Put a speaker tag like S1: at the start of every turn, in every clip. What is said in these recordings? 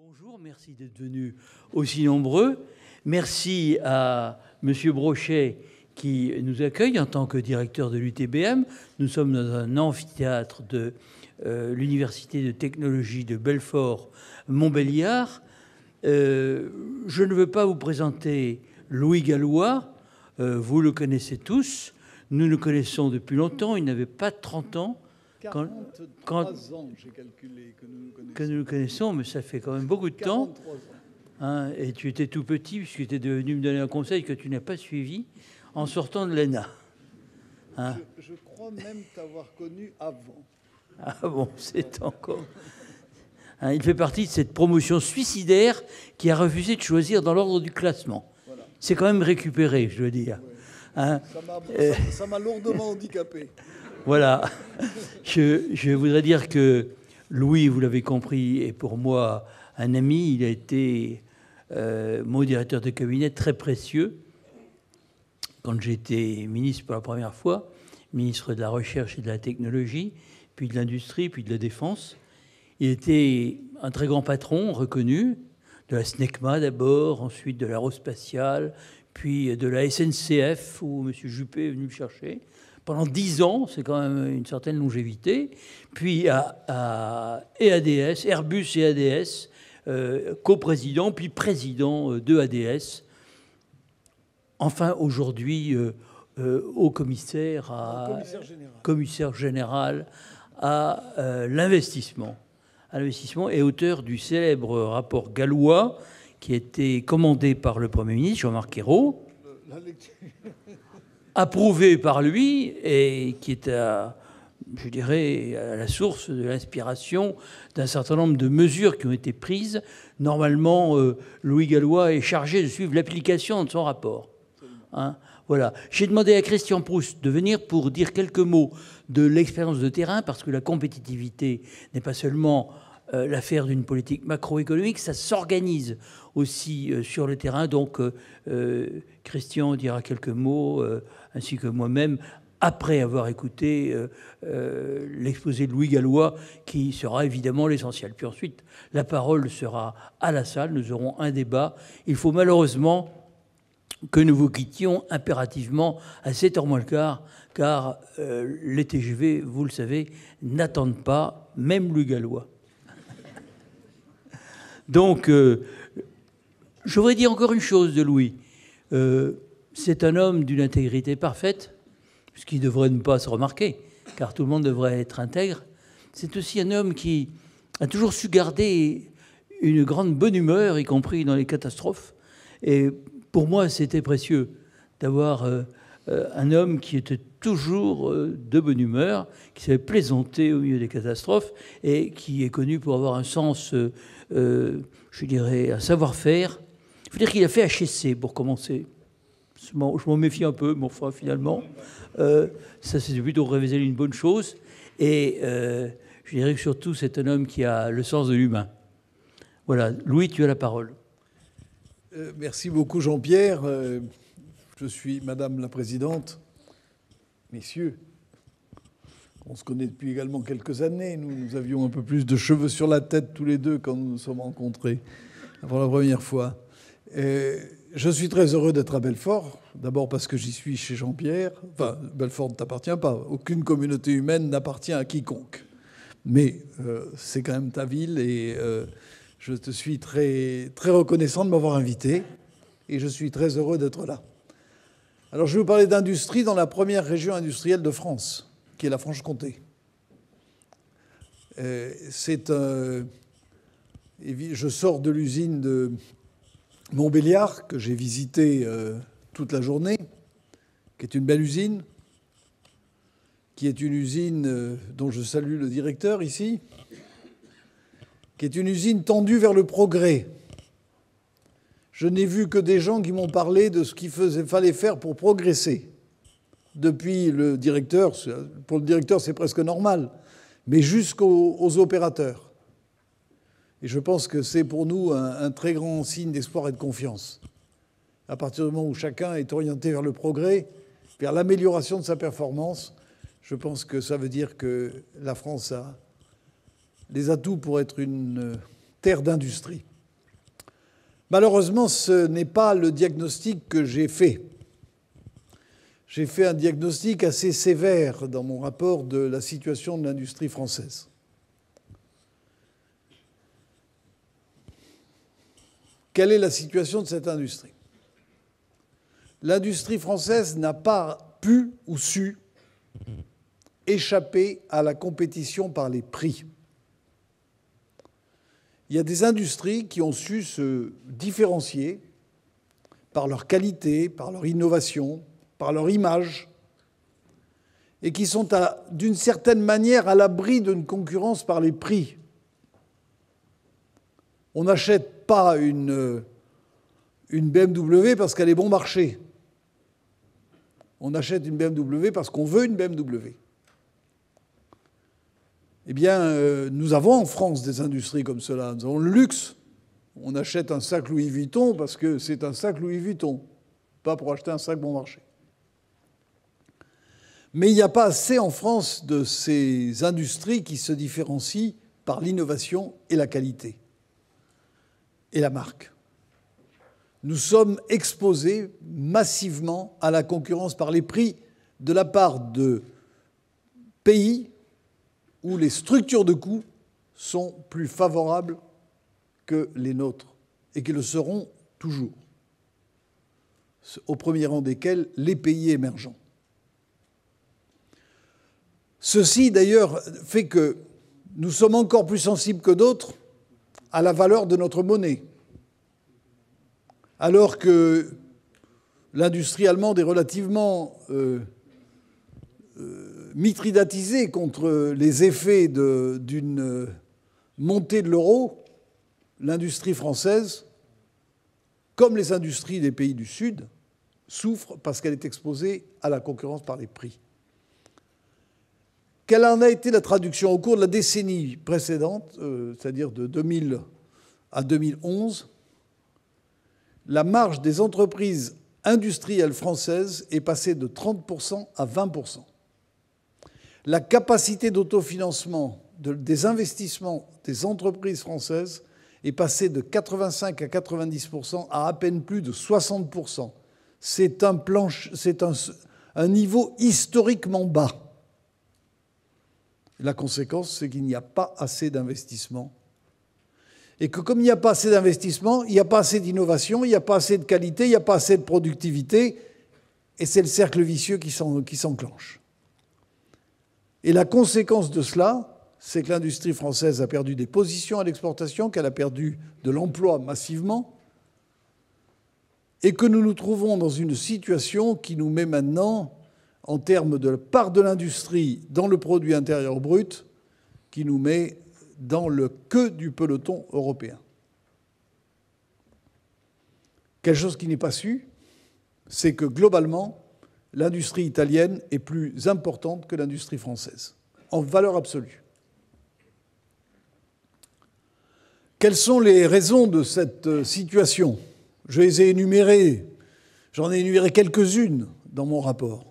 S1: Bonjour, merci d'être venus aussi nombreux. Merci à Monsieur Brochet qui nous accueille en tant que directeur de l'UTBM. Nous sommes dans un amphithéâtre de euh, l'Université de technologie de Belfort-Montbéliard. Euh, je ne veux pas vous présenter Louis Gallois, euh, vous le connaissez tous. Nous nous connaissons depuis longtemps, il n'avait pas 30 ans.
S2: Quand, quand, ans, j'ai calculé, que nous nous connaissons.
S1: Que nous nous connaissons, mais ça fait quand même beaucoup de temps. Hein, et tu étais tout petit, puisque tu étais devenu me donner un conseil que tu n'as pas suivi en sortant de l'ENA.
S2: Hein. Je, je, crois même t'avoir connu avant.
S1: Ah bon, c'est encore. Hein, il fait partie de cette promotion suicidaire qui a refusé de choisir dans l'ordre du classement. Voilà. C'est quand même récupéré, je veux dire.
S2: Hein, ça m'a lourdement handicapé.
S1: Voilà. Je, voudrais dire que Louis, vous l'avez compris, est pour moi un ami. Il a été euh, mon directeur de cabinet très précieux quand j'étais ministre pour la première fois, ministre de la Recherche et de la Technologie, puis de l'Industrie, puis de la Défense. Il était un très grand patron reconnu, de la SNECMA d'abord, ensuite de l'aérospatiale, puis de la SNCF, où M. Juppé est venu le chercher. Pendant dix ans, c'est quand même une certaine longévité. Puis à, à EADS, Airbus et ADS, euh, coprésident, puis président de ADS. Enfin, aujourd'hui, euh, euh, au commissaire, à,
S2: commissaire général,
S1: commissaire général à euh, l'investissement. À l'investissement et auteur du célèbre rapport gallois qui a été commandé par le Premier ministre Jean-Marc Ayrault, approuvé par lui et qui est à, je dirais, à la source de l'inspiration d'un certain nombre de mesures qui ont été prises. Normalement, euh, Louis Gallois est chargé de suivre l'application de son rapport. Hein voilà. J'ai demandé à Christian Proust de venir pour dire quelques mots de l'expérience de terrain, parce que la compétitivité n'est pas seulement euh, l'affaire d'une politique macroéconomique, ça s'organise aussi euh, sur le terrain. Donc, Christian dira quelques mots, ainsi que moi-même, après avoir écouté l'exposé de Louis Gallois, qui sera évidemment l'essentiel. Puis ensuite, la parole sera à la salle, nous aurons un débat. Il faut malheureusement que nous vous quittions impérativement à 7h moins le quart, car euh, les TGV, vous le savez, n'attendent pas, même le gallois. Donc, euh, je voudrais dire encore une chose de Louis. C'est un homme d'une intégrité parfaite, ce qui devrait ne pas se remarquer, car tout le monde devrait être intègre. C'est aussi un homme qui a toujours su garder une grande bonne humeur, y compris dans les catastrophes. Et pour moi, c'était précieux d'avoir euh, euh, un homme qui était toujours euh, de bonne humeur, qui savait plaisanter au milieu des catastrophes et qui est connu pour avoir un sens, je dirais, un savoir-faire. Il faut dire qu'il a fait HSC pour commencer. Je m'en méfie un peu, mais enfin, finalement, ça c'est plutôt révéler une bonne chose. Et je dirais que surtout, c'est un homme qui a le sens de l'humain. Voilà, Louis, tu as la parole.
S2: Euh, merci beaucoup Jean-Pierre. Euh, je suis Madame la Présidente, messieurs. On se connaît depuis également quelques années. Nous, avions un peu plus de cheveux sur la tête tous les deux quand nous nous sommes rencontrés pour la première fois. Je suis très heureux d'être à Belfort. D'abord parce que j'y suis chez Jean-Pierre. Enfin, Belfort ne t'appartient pas. Aucune communauté humaine n'appartient à quiconque. Mais euh, c'est quand même ta ville et euh, je te suis très, très reconnaissant de m'avoir invité et je suis très heureux d'être là. Alors, je vais vous parler d'industrie dans la première région industrielle de France, qui est la Franche-Comté. Euh, c'est un. Je sors de l'usine de Montbéliard, que j'ai visitée euh, toute la journée, qui est une belle usine, qui est une usine euh, dont je salue le directeur ici, qui est une usine tendue vers le progrès. Je n'ai vu que des gens qui m'ont parlé de ce qu'il fallait faire pour progresser. Depuis le directeur, pour le directeur c'est presque normal, mais jusqu'aux opérateurs. Et je pense que c'est pour nous un, très grand signe d'espoir et de confiance. À partir du moment où chacun est orienté vers le progrès, vers l'amélioration de sa performance, je pense que ça veut dire que la France a les atouts pour être une terre d'industrie. Malheureusement, ce n'est pas le diagnostic que j'ai fait. J'ai fait un diagnostic assez sévère dans mon rapport de la situation de l'industrie française. Quelle est la situation de cette industrie? L'industrie française n'a pas pu ou su échapper à la compétition par les prix. Il y a des industries qui ont su se différencier par leur qualité, par leur innovation, par leur image, et qui sont d'une certaine manière à l'abri d'une concurrence par les prix. On n'achète pas une, BMW parce qu'elle est bon marché. On achète une BMW parce qu'on veut une BMW. Eh bien, euh, nous avons en France des industries comme cela. Nous avons le luxe. On achète un sac Louis Vuitton parce que c'est un sac Louis Vuitton, pas pour acheter un sac bon marché. Mais il n'y a pas assez en France de ces industries qui se différencient par l'innovation et la qualité et la marque. Nous sommes exposés massivement à la concurrence par les prix de la part de pays où les structures de coûts sont plus favorables que les nôtres et qui le seront toujours, au premier rang desquels les pays émergents. Ceci, d'ailleurs, fait que nous sommes encore plus sensibles que d'autres à la valeur de notre monnaie. Alors que l'industrie allemande est relativement euh, euh, mitridatisée contre les effets d'une montée de l'euro, l'industrie française, comme les industries des pays du Sud, souffre parce qu'elle est exposée à la concurrence par les prix. Quelle en a été la traduction au cours de la décennie précédente, euh, c'est-à-dire de 2000 à 2011 La marge des entreprises industrielles françaises est passée de 30% à 20%. La capacité d'autofinancement des investissements des entreprises françaises est passée de 85 à 90% à à peine plus de 60%. C'est un, un, un niveau historiquement bas. La conséquence, c'est qu'il n'y a pas assez d'investissement. Et que comme il n'y a pas assez d'investissement, il n'y a pas assez d'innovation, il n'y a pas assez de qualité, il n'y a pas assez de productivité, et c'est le cercle vicieux qui s'enclenche. Et la conséquence de cela, c'est que l'industrie française a perdu des positions à l'exportation, qu'elle a perdu de l'emploi massivement, et que nous nous trouvons dans une situation qui nous met maintenant en termes de part de l'industrie dans le produit intérieur brut qui nous met dans le queue du peloton européen. Quelque chose qui n'est pas su, c'est que globalement, l'industrie italienne est plus importante que l'industrie française, en valeur absolue. Quelles sont les raisons de cette situation? Je les ai énumérées, j'en ai énuméré quelques-unes dans mon rapport.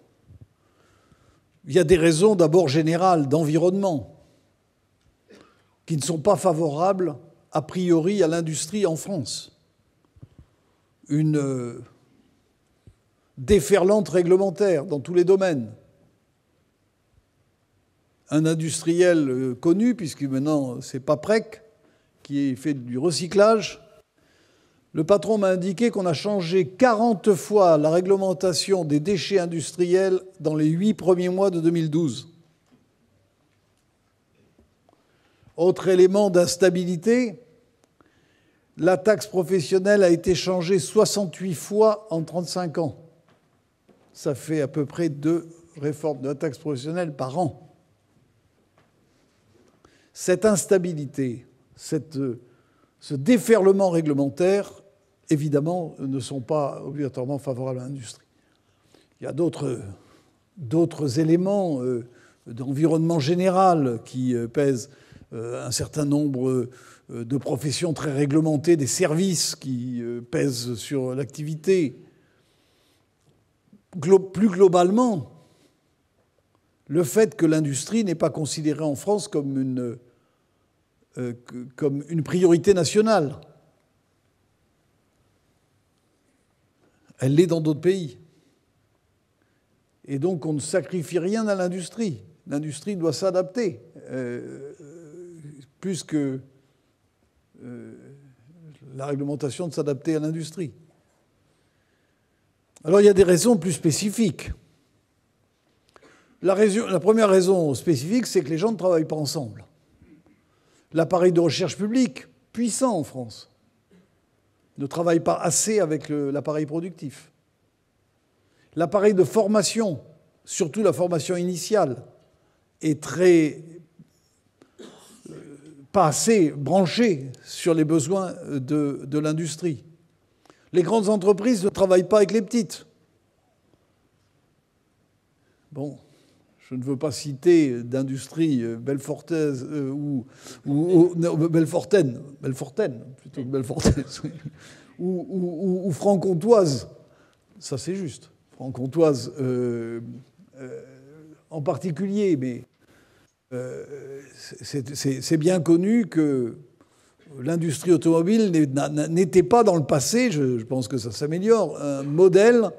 S2: Il y a des raisons d'abord générales d'environnement qui ne sont pas favorables a priori à l'industrie en France. Une euh, déferlante réglementaire dans tous les domaines. Un industriel euh, connu, puisque maintenant c'est Paprec, qui fait du recyclage, le patron m'a indiqué qu'on a changé 40 fois la réglementation des déchets industriels dans les huit premiers mois de 2012. Autre élément d'instabilité, la taxe professionnelle a été changée 68 fois en 35 ans. Ça fait à peu près deux réformes de la taxe professionnelle par an. Cette instabilité, ce déferlement réglementaire évidemment, ne sont pas obligatoirement favorables à l'industrie. Il y a d'autres éléments euh, d'environnement général qui euh, pèsent euh, un certain nombre de professions très réglementées, des services qui pèsent sur l'activité. Plus globalement, le fait que l'industrie n'est pas considérée en France comme une, comme une priorité nationale Elle l'est dans d'autres pays. Et donc on ne sacrifie rien à l'industrie. L'industrie doit s'adapter, euh, plus que euh, la réglementation de s'adapter à l'industrie. Alors il y a des raisons plus spécifiques. La, la première raison spécifique, c'est que les gens ne travaillent pas ensemble. L'appareil de recherche publique, puissant en France, ne travaille pas assez avec l'appareil productif. L'appareil de formation, surtout la formation initiale, est très euh, pas assez branché sur les besoins de, de l'industrie. Les grandes entreprises ne travaillent pas avec les petites. Bon, je ne veux pas citer d'industrie euh, belfortaise euh, ou, ou, belfortaine, plutôt que ou, ou, franc-comtoise. Ça, c'est juste. Franc-comtoise euh, en particulier, mais c'est bien connu que l'industrie automobile n'était pas dans le passé, je, je pense que ça s'améliore, un modèle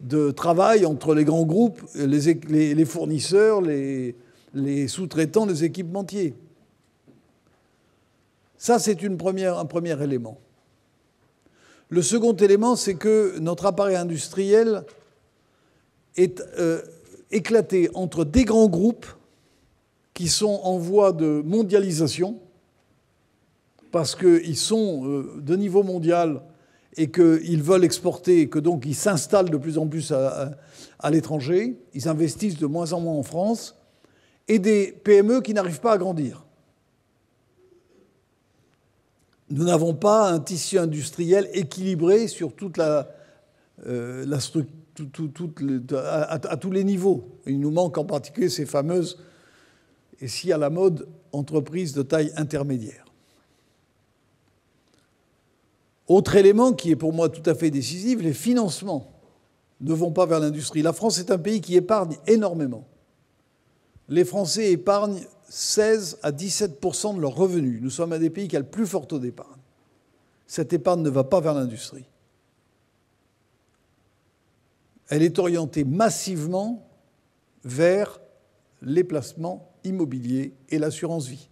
S2: de travail entre les grands groupes, les, fournisseurs, les, sous-traitants, les équipementiers. Ça, c'est un premier élément. Le second élément, c'est que notre appareil industriel est euh, éclaté entre des grands groupes qui sont en voie de mondialisation, parce qu'ils sont euh, de niveau mondial et qu'ils veulent exporter et que donc ils s'installent de plus en plus à, l'étranger, ils investissent de moins en moins en France, et des PME qui n'arrivent pas à grandir. Nous n'avons pas un tissu industriel équilibré sur toute la, à, tous les niveaux. Il nous manque en particulier ces fameuses, et si à la mode, entreprises de taille intermédiaire. Autre élément qui est pour moi tout à fait décisif, les financements ne vont pas vers l'industrie. La France est un pays qui épargne énormément. Les Français épargnent 16 à 17% de leurs revenus. Nous sommes un des pays qui a le plus fort taux d'épargne. Cette épargne ne va pas vers l'industrie. Elle est orientée massivement vers les placements immobiliers et l'assurance vie.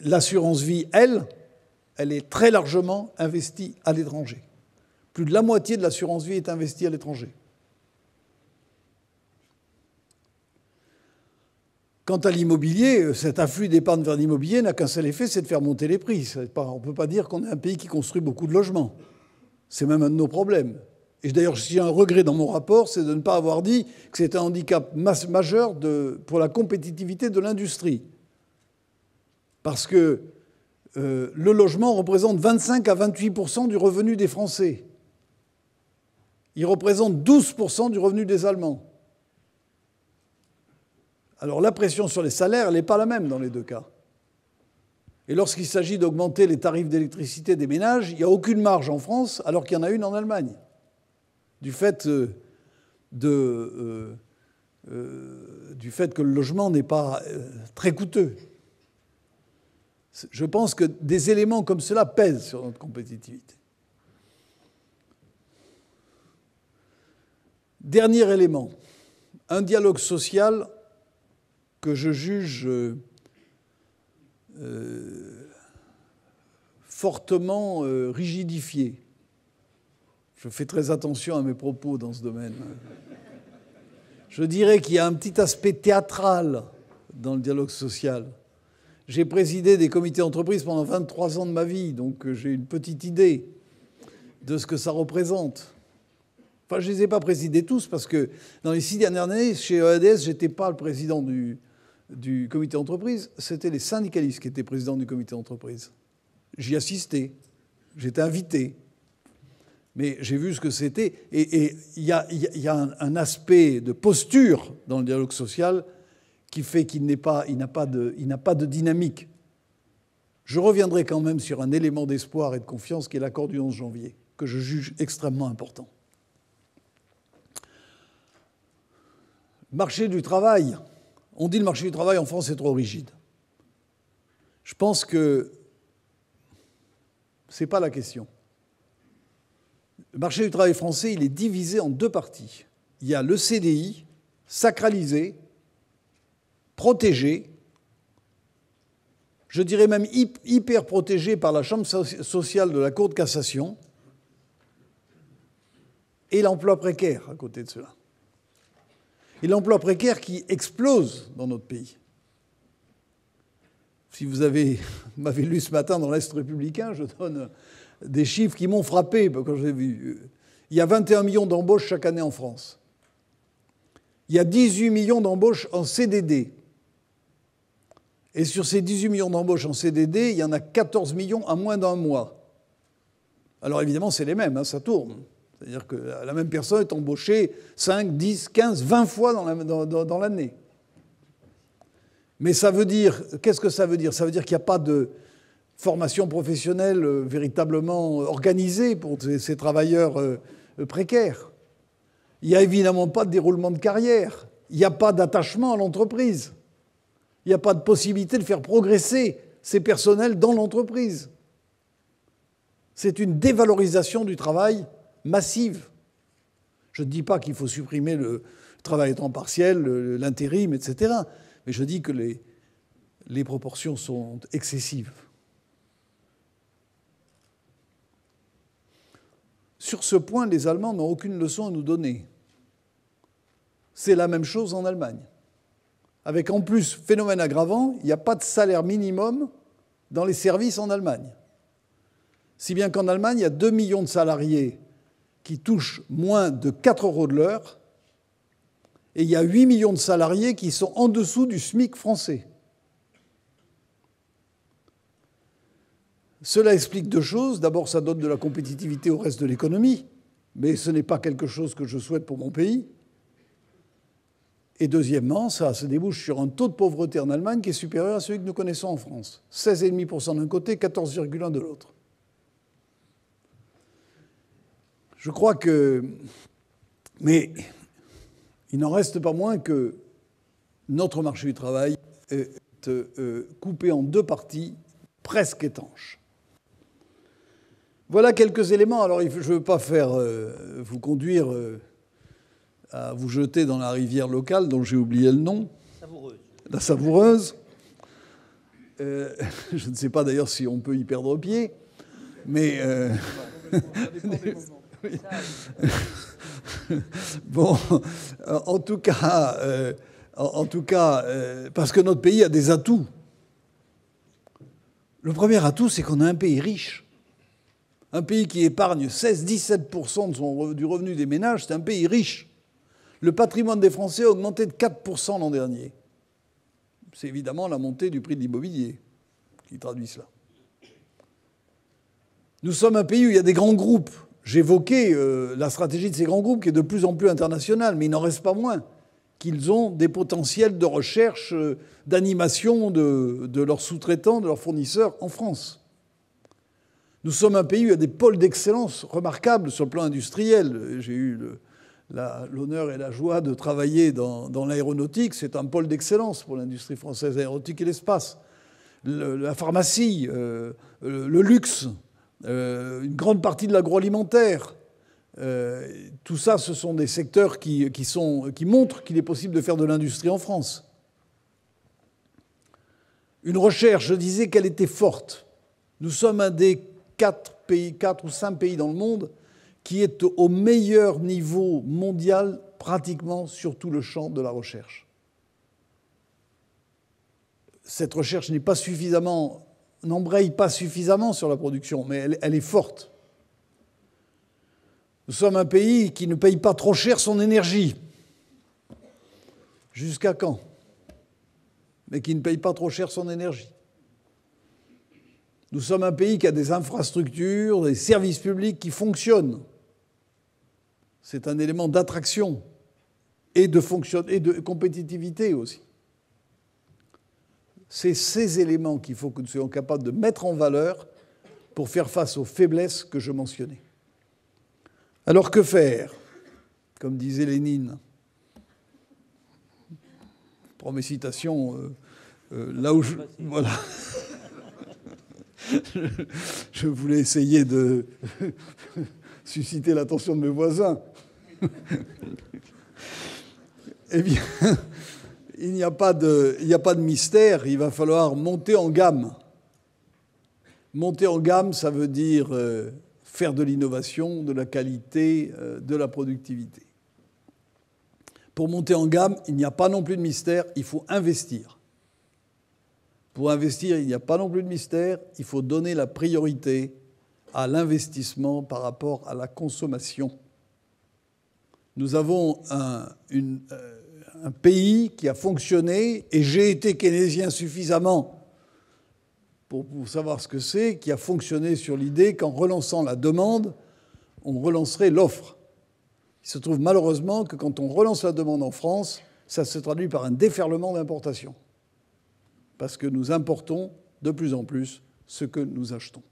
S2: L'assurance vie, elle, elle est très largement investie à l'étranger. Plus de la moitié de l'assurance vie est investie à l'étranger. Quant à l'immobilier, cet afflux d'épargne vers l'immobilier n'a qu'un seul effet, c'est de faire monter les prix. on ne peut pas dire qu'on est un pays qui construit beaucoup de logements. C'est même un de nos problèmes. Et d'ailleurs, si j'ai un regret dans mon rapport, c'est de ne pas avoir dit que c'est un handicap majeur pour la compétitivité de l'industrie. Parce que euh, le logement représente 25 à 28% du revenu des Français. Il représente 12% du revenu des Allemands. Alors la pression sur les salaires, n'est pas la même dans les deux cas. Et lorsqu'il s'agit d'augmenter les tarifs d'électricité des ménages, il n'y a aucune marge en France, alors qu'il y en a une en Allemagne, du fait, euh, euh, du fait que le logement n'est pas très coûteux. Je pense que des éléments comme cela pèsent sur notre compétitivité. Dernier élément, un dialogue social que je juge euh, fortement euh, rigidifié. Je fais très attention à mes propos dans ce domaine. Je dirais qu'il y a un petit aspect théâtral dans le dialogue social. J'ai présidé des comités d'entreprise pendant 23 ans de ma vie, donc euh, j'ai une petite idée de ce que ça représente. Enfin, je ne les ai pas présidés tous parce que dans les six dernières années, chez EADS, je n'étais pas le président du, comité d'entreprise, c'était les syndicalistes qui étaient présidents du comité d'entreprise. J'y assistais, j'étais invité, mais j'ai vu ce que c'était. Et il y a un, aspect de posture dans le dialogue social qui fait qu'il n'a pas, pas, de dynamique. Je reviendrai quand même sur un élément d'espoir et de confiance qui est l'accord du 11 janvier, que je juge extrêmement important. Marché du travail. On dit le marché du travail en France est trop rigide. Je pense que ce n'est pas la question. marché du travail français, il est divisé en deux parties. Il y a le CDI, sacralisé, protégé, je dirais même hyper protégé par la Chambre sociale de la Cour de cassation, et l'emploi précaire à côté de cela. Et l'emploi précaire qui explose dans notre pays. Si vous avez, m'avez lu ce matin dans l'Est républicain, je donne des chiffres qui m'ont frappé quand j'ai vu. Il y a 21 millions d'embauches chaque année en France. Il y a 18 millions d'embauches en CDD. Et sur ces 18 millions d'embauches en CDD, il y en a 14 millions à moins d'un mois. Alors évidemment, c'est les mêmes, hein, ça tourne. C'est-à-dire que la même personne est embauchée 5, 10, 15, 20 fois dans l'année. Mais ça veut dire, qu'est-ce que ça veut dire? Ça veut dire qu'il n'y a pas de formation professionnelle euh, véritablement organisée pour ces travailleurs euh, précaires. Il n'y a évidemment pas de déroulement de carrière. Il n'y a pas d'attachement à l'entreprise. Il n'y a pas de possibilité de faire progresser ces personnels dans l'entreprise. C'est une dévalorisation du travail massive. Je ne dis pas qu'il faut supprimer le travail à temps partiel, l'intérim, etc. Mais je dis que les, les proportions sont excessives. Sur ce point, les Allemands n'ont aucune leçon à nous donner. C'est la même chose en Allemagne. Avec en plus, phénomène aggravant, il n'y a pas de salaire minimum dans les services en Allemagne. Si bien qu'en Allemagne, il y a 2 millions de salariés qui touchent moins de 4 euros de l'heure, et il y a 8 millions de salariés qui sont en dessous du SMIC français. Cela explique deux choses. D'abord, ça donne de la compétitivité au reste de l'économie, mais ce n'est pas quelque chose que je souhaite pour mon pays. Et deuxièmement, ça se débouche sur un taux de pauvreté en Allemagne qui est supérieur à celui que nous connaissons en France. 16,5% d'un côté, 14,1% de l'autre. Je crois que... Mais il n'en reste pas moins que notre marché du travail est euh, coupé en deux parties presque étanches. Voilà quelques éléments. Alors, je ne veux pas faire euh, vous conduire euh, à vous jeter dans la rivière locale dont j'ai oublié le nom.
S1: Savoureuse.
S2: La savoureuse. je ne sais pas d'ailleurs si on peut y perdre pied, mais. bon, en tout cas, euh, en, tout cas euh, parce que notre pays a des atouts. Le premier atout, c'est qu'on a un pays riche. Un pays qui épargne 16-17% du revenu des ménages, c'est un pays riche. Le patrimoine des Français a augmenté de 4% l'an dernier. C'est évidemment la montée du prix de l'immobilier qui traduit cela. Nous sommes un pays où il y a des grands groupes J'évoquais euh, la stratégie de ces grands groupes qui est de plus en plus internationale, mais il n'en reste pas moins qu'ils ont des potentiels de recherche, euh, d'animation de, leurs sous-traitants, de leurs fournisseurs en France. Nous sommes un pays où il y a des pôles d'excellence remarquables sur le plan industriel. J'ai eu l'honneur et la joie de travailler dans, l'aéronautique. C'est un pôle d'excellence pour l'industrie française aéronautique et l'espace. la pharmacie, euh, le luxe, euh, une grande partie de l'agroalimentaire. Euh, tout ça, ce sont des secteurs qui, qui montrent qu'il est possible de faire de l'industrie en France. Une recherche, je disais qu'elle était forte. Nous sommes un des quatre, pays, quatre ou cinq pays dans le monde qui est au meilleur niveau mondial pratiquement sur tout le champ de la recherche. Cette recherche n'est pas suffisamment n'embraye pas suffisamment sur la production, mais elle, est forte. Nous sommes un pays qui ne paye pas trop cher son énergie. Jusqu'à quand? Mais qui ne paye pas trop cher son énergie. Nous sommes un pays qui a des infrastructures, des services publics qui fonctionnent. C'est un élément d'attraction et de, et de compétitivité aussi. C'est ces éléments qu'il faut que nous soyons capables de mettre en valeur pour faire face aux faiblesses que je mentionnais. Alors que faire? Comme disait Lénine, mes citations, euh, euh, là où je. Voilà. je voulais essayer de susciter l'attention de mes voisins. eh bien, il n'y a, pas de, a pas de mystère, il va falloir monter en gamme. Monter en gamme, ça veut dire euh, faire de l'innovation, de la qualité, euh, de la productivité. Pour monter en gamme, il n'y a pas non plus de mystère, il faut investir. Pour investir, il n'y a pas non plus de mystère, il faut donner la priorité à l'investissement par rapport à la consommation. Nous avons un, euh, un pays qui a fonctionné, et j'ai été keynésien suffisamment pour, savoir ce que c'est, qui a fonctionné sur l'idée qu'en relançant la demande, on relancerait l'offre. Il se trouve malheureusement que quand on relance la demande en France, ça se traduit par un déferlement d'importation. Parce que nous importons de plus en plus ce que nous achetons.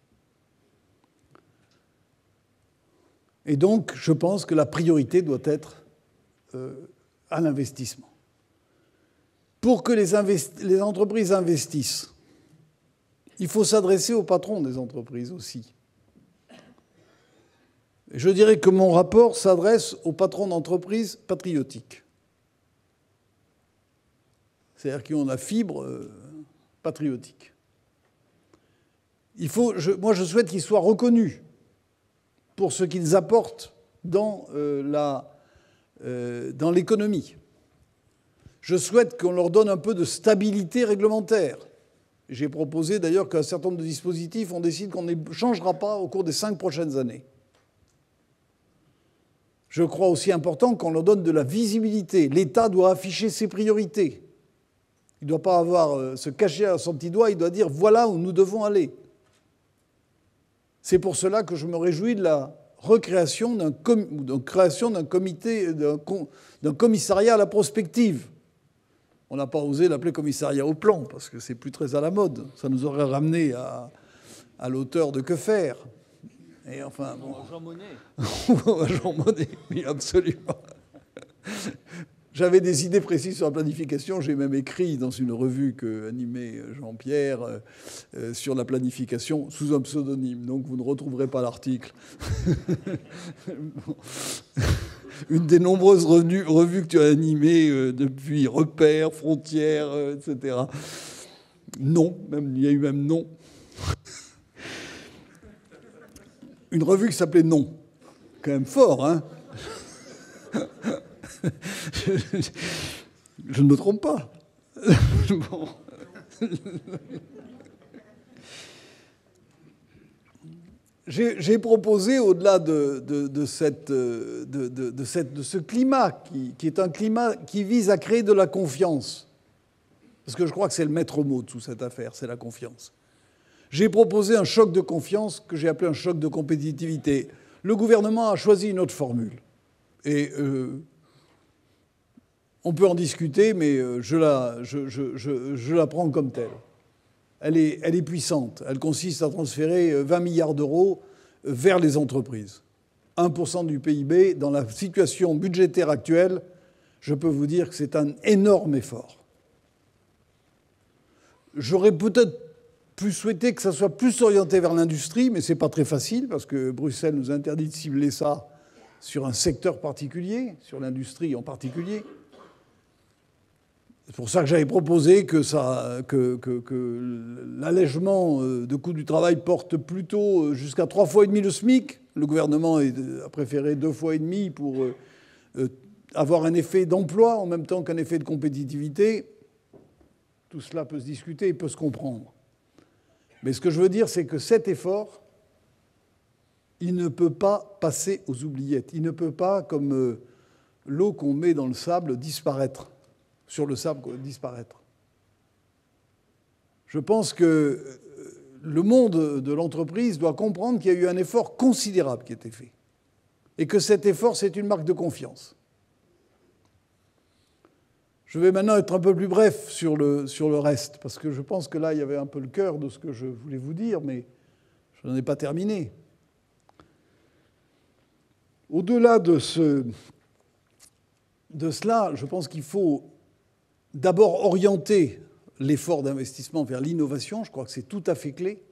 S2: Et donc, je pense que la priorité doit être euh, à l'investissement. Pour que les, entreprises investissent, il faut s'adresser aux patrons des entreprises aussi. Je dirais que mon rapport s'adresse aux patrons d'entreprises patriotiques. C'est-à-dire qui ont la fibre euh, patriotique. Il faut, moi, je souhaite qu'ils soient reconnus pour ce qu'ils apportent dans euh, euh, dans l'économie. Je souhaite qu'on leur donne un peu de stabilité réglementaire. J'ai proposé d'ailleurs qu'un certain nombre de dispositifs, on décide qu'on ne changera pas au cours des cinq prochaines années. Je crois aussi important qu'on leur donne de la visibilité. L'État doit afficher ses priorités. Il ne doit pas avoir euh, se cacher à son petit doigt, il doit dire voilà où nous devons aller. C'est pour cela que je me réjouis de la recréation d'un création d'un comité, d'un commissariat à la prospective. On n'a pas osé l'appeler commissariat au plan parce que c'est plus très à la mode. Ça nous aurait ramené à, à l'auteur de Que faire.
S1: Et enfin, bon. Jean Monnet.
S2: Jean Monnet, oui, absolument. J'avais des idées précises sur la planification. J'ai même écrit dans une revue que animait Jean-Pierre euh, euh, sur la planification sous un pseudonyme. Donc vous ne retrouverez pas l'article. une des nombreuses revues, que tu as animées euh, depuis Repères, Frontières, etc. Non, il y a eu même non. une revue qui s'appelait Non. Quand même fort, hein je, ne me trompe pas. J'ai proposé, au-delà de, de, cette, de, ce climat, qui, qui, est un climat qui vise à créer de la confiance, parce que je crois que c'est le maître mot de toute cette affaire, c'est la confiance. J'ai proposé un choc de confiance que j'ai appelé un choc de compétitivité. Le gouvernement a choisi une autre formule. Et euh, on peut en discuter, mais euh, je la, prends comme telle. Elle est, elle est, puissante. Elle consiste à transférer 20 euh, milliards d'euros euh, vers les entreprises. 1% du PIB, dans la situation budgétaire actuelle, je peux vous dire que c'est un énorme effort. J'aurais peut-être plus souhaité que ça soit plus orienté vers l'industrie, mais ce n'est pas très facile parce que Bruxelles nous interdit de cibler ça sur un secteur particulier, sur l'industrie en particulier. C'est pour ça que j'avais proposé que, l'allègement euh, de coût du travail porte plutôt euh, jusqu'à trois fois et demi le SMIC. Le gouvernement a préféré deux fois et demi pour euh, avoir un effet d'emploi en même temps qu'un effet de compétitivité. Tout cela peut se discuter et peut se comprendre. Mais ce que je veux dire, c'est que cet effort, il ne peut pas passer aux oubliettes. Il ne peut pas, comme l'eau qu'on met dans le sable, disparaître sur le sable disparaître. Je pense que euh, le monde de l'entreprise doit comprendre qu'il y a eu un effort considérable qui a été fait. Et que cet effort, c'est une marque de confiance. Je vais maintenant être un peu plus bref sur le, sur le reste, parce que je pense que là, il y avait un peu le cœur de ce que je voulais vous dire, mais je n'en ai pas terminé. Au-delà de, ce, de cela, je pense qu'il faut d'abord orienter l'effort d'investissement vers l'innovation, je crois que c'est tout à fait clé.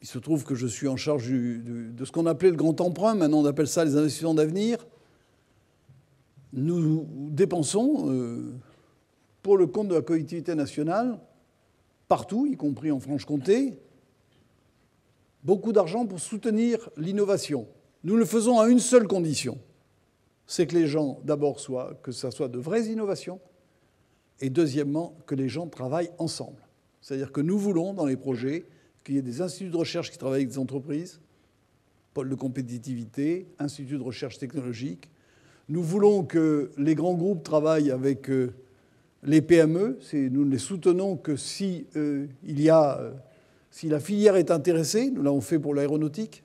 S2: Il se trouve que je suis en charge de ce qu'on appelait le grand emprunt, maintenant on appelle ça les investissements d'avenir. Nous dépensons, euh, pour le compte de la collectivité nationale, partout, y compris en Franche-Comté, beaucoup d'argent pour soutenir l'innovation. Nous le faisons à une seule condition, c'est que les gens, d'abord, soient, que ce soit de vraies innovations, et deuxièmement, que les gens travaillent ensemble. C'est-à-dire que nous voulons, dans les projets, qu'il y ait des instituts de recherche qui travaillent avec des entreprises, pôle de compétitivité, instituts de recherche technologique. Nous voulons que les grands groupes travaillent avec euh, les PME. Nous ne les soutenons que si, euh, il y a, euh, si la filière est intéressée. Nous l'avons fait pour l'aéronautique.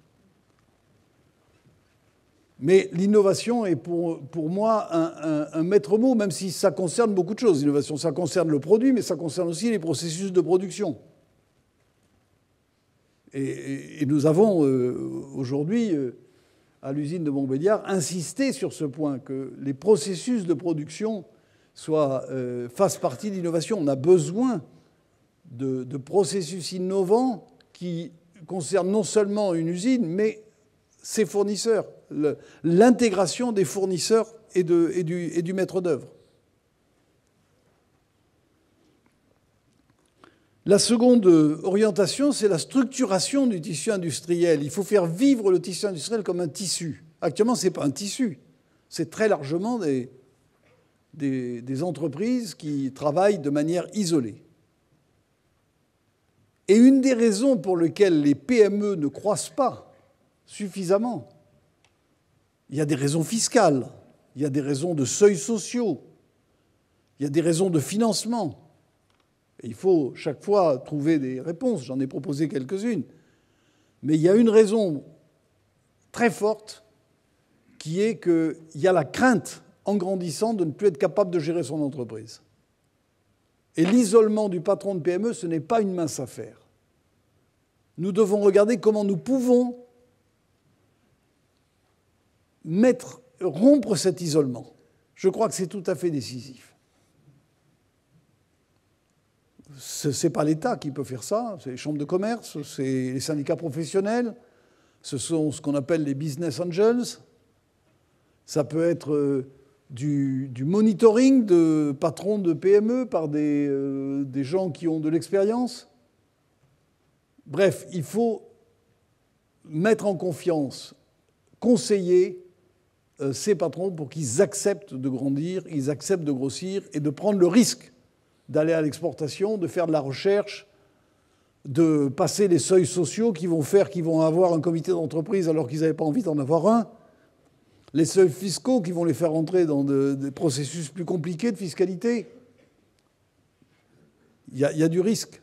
S2: Mais l'innovation est pour, moi un, un, maître mot, même si ça concerne beaucoup de choses. L'innovation, ça concerne le produit, mais ça concerne aussi les processus de production. Et, nous avons euh, aujourd'hui, euh, à l'usine de Montbéliard, insisté sur ce point, que les processus de production soient, euh, fassent partie de l'innovation. On a besoin de, processus innovants qui concernent non seulement une usine, mais ses fournisseurs, l'intégration des fournisseurs et, du, maître d'œuvre. La seconde orientation, c'est la structuration du tissu industriel. Il faut faire vivre le tissu industriel comme un tissu. Actuellement, ce n'est pas un tissu. C'est très largement des, entreprises qui travaillent de manière isolée. Et une des raisons pour lesquelles les PME ne croissent pas suffisamment, il y a des raisons fiscales, il y a des raisons de seuils sociaux, il y a des raisons de financement il faut chaque fois trouver des réponses. J'en ai proposé quelques-unes. Mais il y a une raison très forte qui est qu'il y a la crainte en grandissant de ne plus être capable de gérer son entreprise. Et l'isolement du patron de PME, ce n'est pas une mince affaire. Nous devons regarder comment nous pouvons mettre, rompre cet isolement. Je crois que c'est tout à fait décisif ce n'est pas l'État qui peut faire ça, c'est les chambres de commerce, c'est les syndicats professionnels, ce sont ce qu'on appelle les business angels. Ça peut être euh, du, monitoring de patrons de PME par des, euh, des gens qui ont de l'expérience. Bref, il faut mettre en confiance, conseiller ces patrons pour qu'ils acceptent de grandir, ils acceptent de grossir et de prendre le risque d'aller à l'exportation, de faire de la recherche, de passer les seuils sociaux qui vont faire qu'ils vont avoir un comité d'entreprise alors qu'ils n'avaient pas envie d'en avoir un, les seuils fiscaux qui vont les faire entrer dans des processus plus compliqués de fiscalité. Il y, a, il y a du risque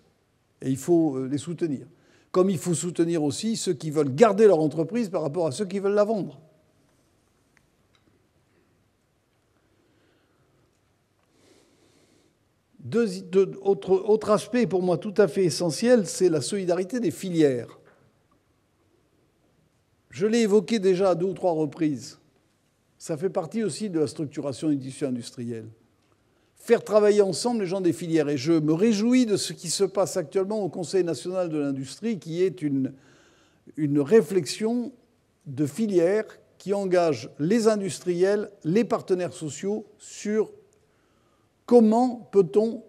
S2: et il faut euh, les soutenir. Comme il faut soutenir aussi ceux qui veulent garder leur entreprise par rapport à ceux qui veulent la vendre. Autre, aspect pour moi tout à fait essentiel, c'est la solidarité des filières. Je l'ai évoqué déjà à deux ou trois reprises. Ça fait partie aussi de la structuration du tissu industriel. Faire travailler ensemble les gens des filières. Et je me réjouis de ce qui se passe actuellement au Conseil national de l'industrie, qui est une, une réflexion de filières qui engage les industriels, les partenaires sociaux sur Comment peut-on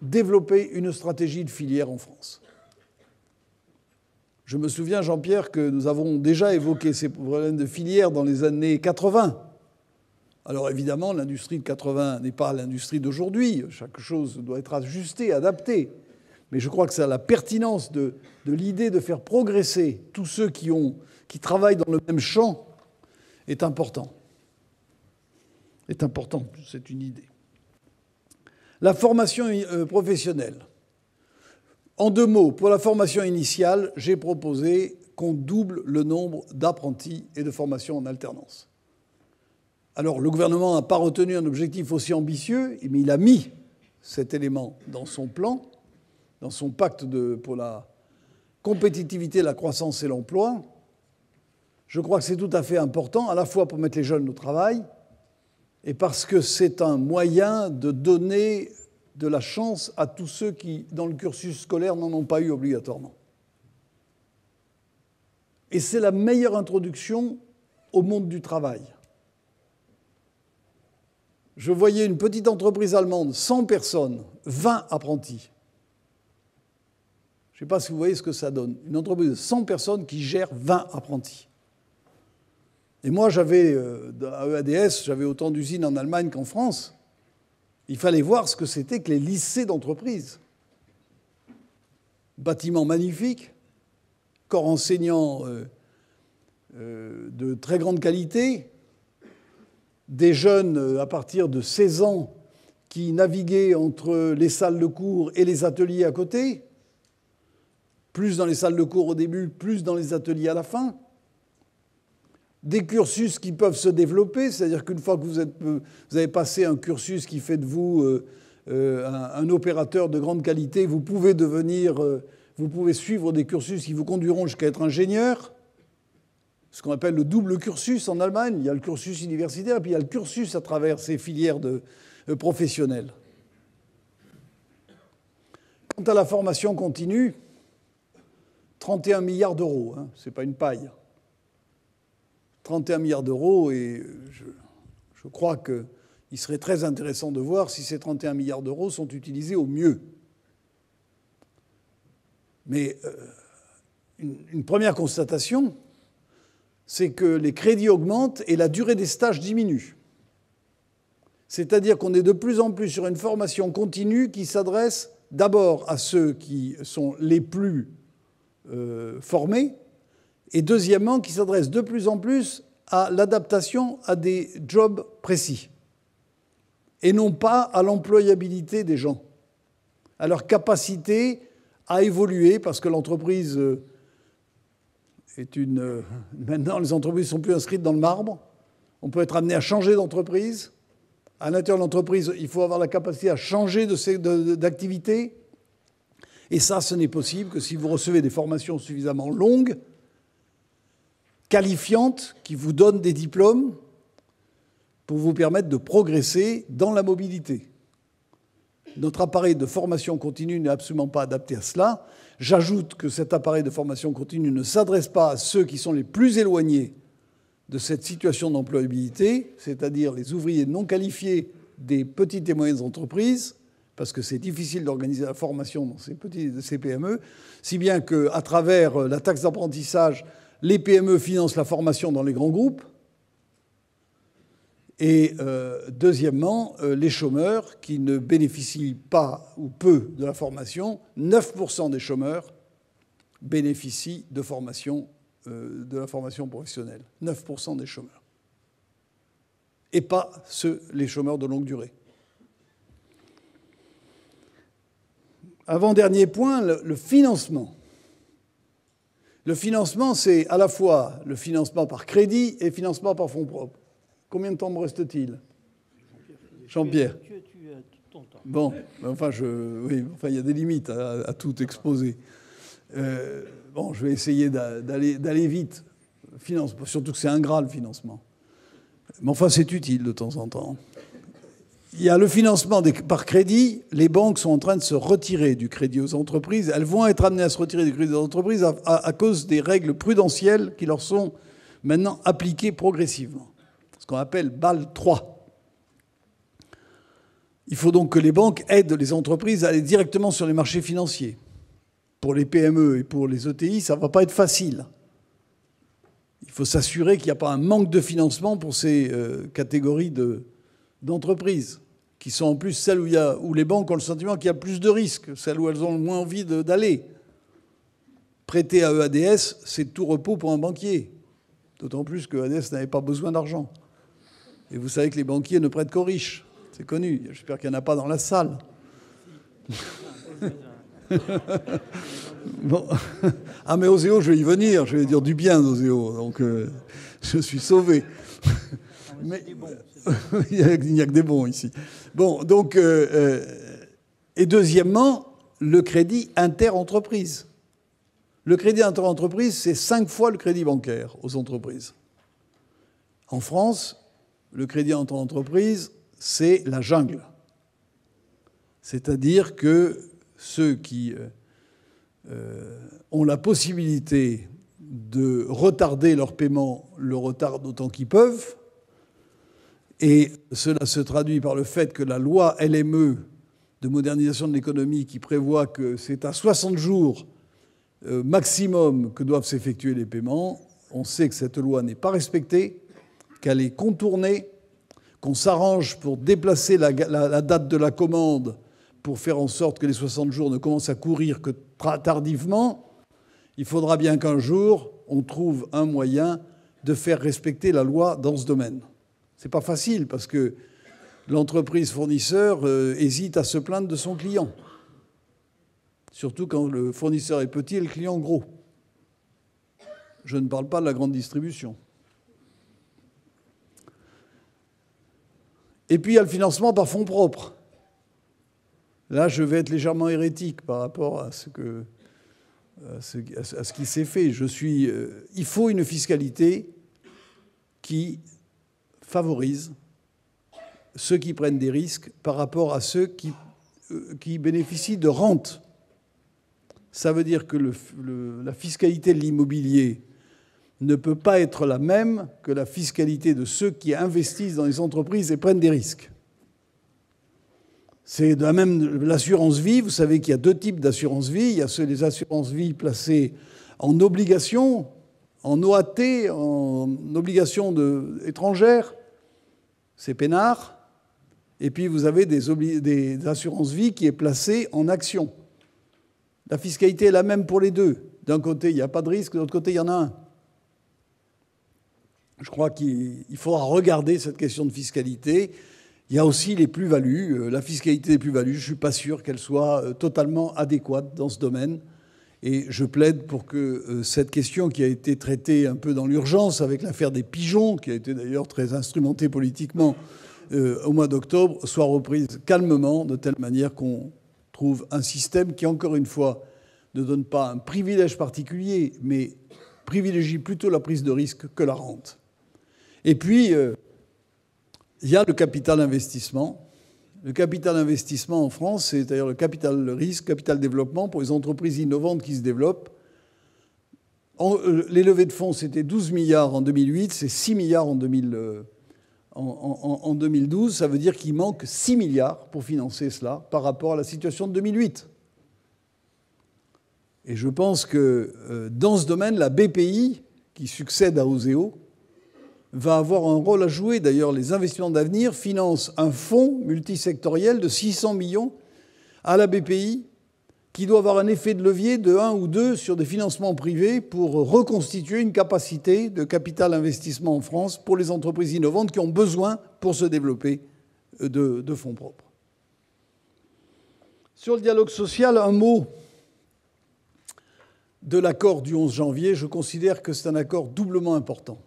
S2: développer une stratégie de filière en France? Je me souviens, Jean-Pierre, que nous avons déjà évoqué ces problèmes de filière dans les années 80. Alors évidemment, l'industrie de 80 n'est pas l'industrie d'aujourd'hui. Chaque chose doit être ajustée, adaptée. Mais je crois que la pertinence de, l'idée de faire progresser tous ceux qui, qui travaillent dans le même champ est important. Est important, c'est une idée. La formation euh, professionnelle. En deux mots, pour la formation initiale, j'ai proposé qu'on double le nombre d'apprentis et de formations en alternance. Alors, le gouvernement n'a pas retenu un objectif aussi ambitieux, mais il a mis cet élément dans son plan, dans son pacte pour la compétitivité, la croissance et l'emploi. Je crois que c'est tout à fait important, à la fois pour mettre les jeunes au travail, et parce que c'est un moyen de donner de la chance à tous ceux qui, dans le cursus scolaire, n'en ont pas eu obligatoirement. Et c'est la meilleure introduction au monde du travail. Je voyais une petite entreprise allemande, 100 personnes, 20 apprentis. Je ne sais pas si vous voyez ce que ça donne. Une entreprise de 100 personnes qui gère 20 apprentis. Et moi, j'avais, euh, à EADS, j'avais autant d'usines en Allemagne qu'en France. Il fallait voir ce que c'était que les lycées d'entreprise. Bâtiments magnifiques, corps enseignants euh, euh, de très grande qualité, des jeunes à partir de 16 ans qui naviguaient entre les salles de cours et les ateliers à côté, plus dans les salles de cours au début, plus dans les ateliers à la fin. Des cursus qui peuvent se développer, c'est-à-dire qu'une fois que vous, avez passé un cursus qui fait de vous euh, euh, un, opérateur de grande qualité, vous pouvez devenir, euh, vous pouvez suivre des cursus qui vous conduiront jusqu'à être ingénieur, ce qu'on appelle le double cursus en Allemagne. Il y a le cursus universitaire, puis il y a le cursus à travers ces filières de, professionnelles. Quant à la formation continue, 31 milliards d'euros, hein, ce n'est pas une paille. 31 milliards d'euros, et je, crois qu'il serait très intéressant de voir si ces 31 milliards d'euros sont utilisés au mieux. Mais euh, une, une, première constatation, c'est que les crédits augmentent et la durée des stages diminue. C'est-à-dire qu'on est de plus en plus sur une formation continue qui s'adresse d'abord à ceux qui sont les plus euh, formés, et deuxièmement, qui s'adresse de plus en plus à l'adaptation à des jobs précis, et non pas à l'employabilité des gens, à leur capacité à évoluer, parce que l'entreprise euh, est une... Euh, maintenant, les entreprises sont plus inscrites dans le marbre, on peut être amené à changer d'entreprise. À l'intérieur de l'entreprise, il faut avoir la capacité à changer d'activité. Et ça, ce n'est possible que si vous recevez des formations suffisamment longues, qualifiantes, qui vous donnent des diplômes pour vous permettre de progresser dans la mobilité. Notre appareil de formation continue n'est absolument pas adapté à cela. J'ajoute que cet appareil de formation continue ne s'adresse pas à ceux qui sont les plus éloignés de cette situation d'employabilité, c'est-à-dire les ouvriers non qualifiés des petites et moyennes entreprises, parce que c'est difficile d'organiser la formation dans ces, petites, ces PME, si bien qu'à travers euh, la taxe d'apprentissage, les PME financent la formation dans les grands groupes. Et euh, deuxièmement, euh, les chômeurs qui ne bénéficient pas ou peu de la formation, 9% des chômeurs bénéficient de, formation, de la formation professionnelle. 9% des chômeurs. Et pas ceux, les chômeurs de longue durée. Avant-dernier point, le, financement. Le financement, c'est à la fois le financement par crédit et financement par fonds propres. Combien de temps me reste-t-il? Jean-Pierre Bon, enfin, je, oui, enfin, il y a des limites à, tout exposer. Euh, bon, je vais essayer d'aller vite. Finance, surtout que c'est ingrat le financement. Mais enfin, c'est utile de temps en temps il y a le financement par crédit. Les banques sont en train de se retirer du crédit aux entreprises. Elles vont être amenées à se retirer du crédit aux entreprises à, cause des règles prudentielles qui leur sont maintenant appliquées progressivement. Ce qu'on appelle BAL 3. Il faut donc que les banques aident les entreprises à aller directement sur les marchés financiers. Pour les PME et pour les ETI, ça ne va pas être facile. Il faut s'assurer qu'il n'y a pas un manque de financement pour ces euh, catégories d'entreprises qui sont en plus celles où, il y a, où les banques ont le sentiment qu'il y a plus de risques, celles où elles ont le moins envie d'aller. Prêter à EADS, c'est tout repos pour un banquier. D'autant plus que EADS n'avait pas besoin d'argent. Et vous savez que les banquiers ne prêtent qu'aux riches. C'est connu. J'espère qu'il n'y en a pas dans la salle. bon. Ah, mais Oseo, je vais y venir. Je vais dire du bien d'Oseo. Donc, euh, je suis sauvé. Mais, il n'y a, que des bons ici. Bon, donc, euh, euh, et deuxièmement, le crédit inter-entreprise. Le crédit inter-entreprise, c'est cinq fois le crédit bancaire aux entreprises. En France, le crédit inter-entreprise, c'est la jungle. C'est-à-dire que ceux qui euh, ont la possibilité de retarder leur paiement le retardent autant qu'ils peuvent. Et cela se traduit par le fait que la loi LME de modernisation de l'économie qui prévoit que c'est à 60 jours euh, maximum que doivent s'effectuer les paiements, on sait que cette loi n'est pas respectée, qu'elle est contournée, qu'on s'arrange pour déplacer la, date de la commande pour faire en sorte que les 60 jours ne commencent à courir que tardivement, il faudra bien qu'un jour, on trouve un moyen de faire respecter la loi dans ce domaine. Ce n'est pas facile parce que l'entreprise fournisseur euh, hésite à se plaindre de son client. Surtout quand le fournisseur est petit et le client gros. Je ne parle pas de la grande distribution. Et puis il y a le financement par fonds propres. Là, je vais être légèrement hérétique par rapport à ce, que, à ce, qui s'est fait. Je suis, euh, il faut une fiscalité qui favorise ceux qui prennent des risques par rapport à ceux qui, euh, qui bénéficient de rentes. Ça veut dire que la fiscalité de l'immobilier ne peut pas être la même que la fiscalité de ceux qui investissent dans les entreprises et prennent des risques. C'est de la même l'assurance vie. Vous savez qu'il y a deux types d'assurance vie. Il y a ceux des assurances vie placées en obligation, en OAT, en obligation de, étrangère. C'est peinard. Et puis vous avez des, des assurances vie qui est placée en action. La fiscalité est la même pour les deux. D'un côté, il n'y a pas de risque, de l'autre côté, il y en a un je crois qu'il faudra regarder cette question de fiscalité. Il y a aussi les plus-values. Euh, la fiscalité des plus-values, je ne suis pas sûr qu'elle soit euh, totalement adéquate dans ce domaine. Et je plaide pour que euh, cette question qui a été traitée un peu dans l'urgence avec l'affaire des pigeons, qui a été d'ailleurs très instrumentée politiquement au mois d'octobre, soit reprise calmement, de telle manière qu'on trouve un système qui, encore une fois, ne donne pas un privilège particulier, mais privilégie plutôt la prise de risque que la rente. Et puis, euh, il y a le capital investissement. Le capital investissement en France, c'est d'ailleurs le capital risque, capital développement pour les entreprises innovantes qui se développent. Euh, les levées de fonds, c'était 12 milliards en 2008, c'est 6 milliards en, 2012. Euh, Ça veut dire qu'il manque 6 milliards pour financer cela par rapport à la situation de 2008. Et je pense que dans ce domaine, la BPI, qui succède à Oseo, va avoir un rôle à jouer. D'ailleurs, les investissements d'avenir financent un fonds multisectoriel de 600 millions à la BPI qui doit avoir un effet de levier de 1 ou 2 sur des financements privés pour reconstituer une capacité de capital investissement en France pour les entreprises innovantes qui ont besoin pour se développer de, de fonds propres. Sur le dialogue social, un mot de l'accord du 11 janvier. Je considère que c'est un accord doublement important.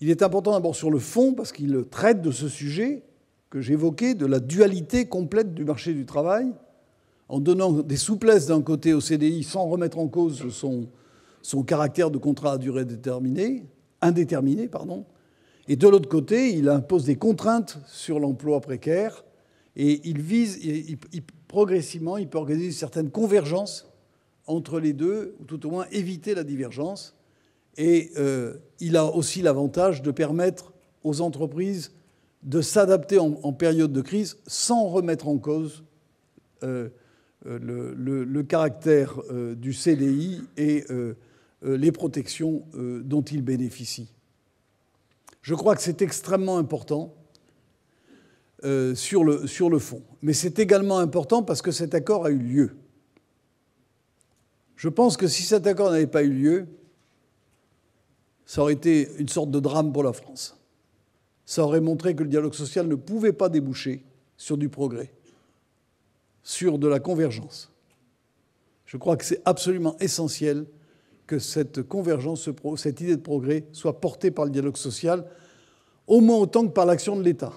S2: Il est important d'abord sur le fond parce qu'il traite de ce sujet que j'évoquais, de la dualité complète du marché du travail, en donnant des souplesses d'un côté au CDI sans remettre en cause son, caractère de contrat à durée déterminée, indéterminée, pardon, et de l'autre côté, il impose des contraintes sur l'emploi précaire et il vise, progressivement, il peut organiser une certaine convergence entre les deux, ou tout au moins éviter la divergence. Et euh, il a aussi l'avantage de permettre aux entreprises de s'adapter en, période de crise sans remettre en cause euh, euh, le, caractère du CDI et les protections dont il bénéficie. Je crois que c'est extrêmement important sur, le, sur le fond. Mais c'est également important parce que cet accord a eu lieu. Je pense que si cet accord n'avait pas eu lieu, ça aurait été une sorte de drame pour la France. Ça aurait montré que le dialogue social ne pouvait pas déboucher sur du progrès, sur de la convergence. Je crois que c'est absolument essentiel que cette convergence, cette idée de progrès soit portée par le dialogue social, au moins autant que par l'action de l'État.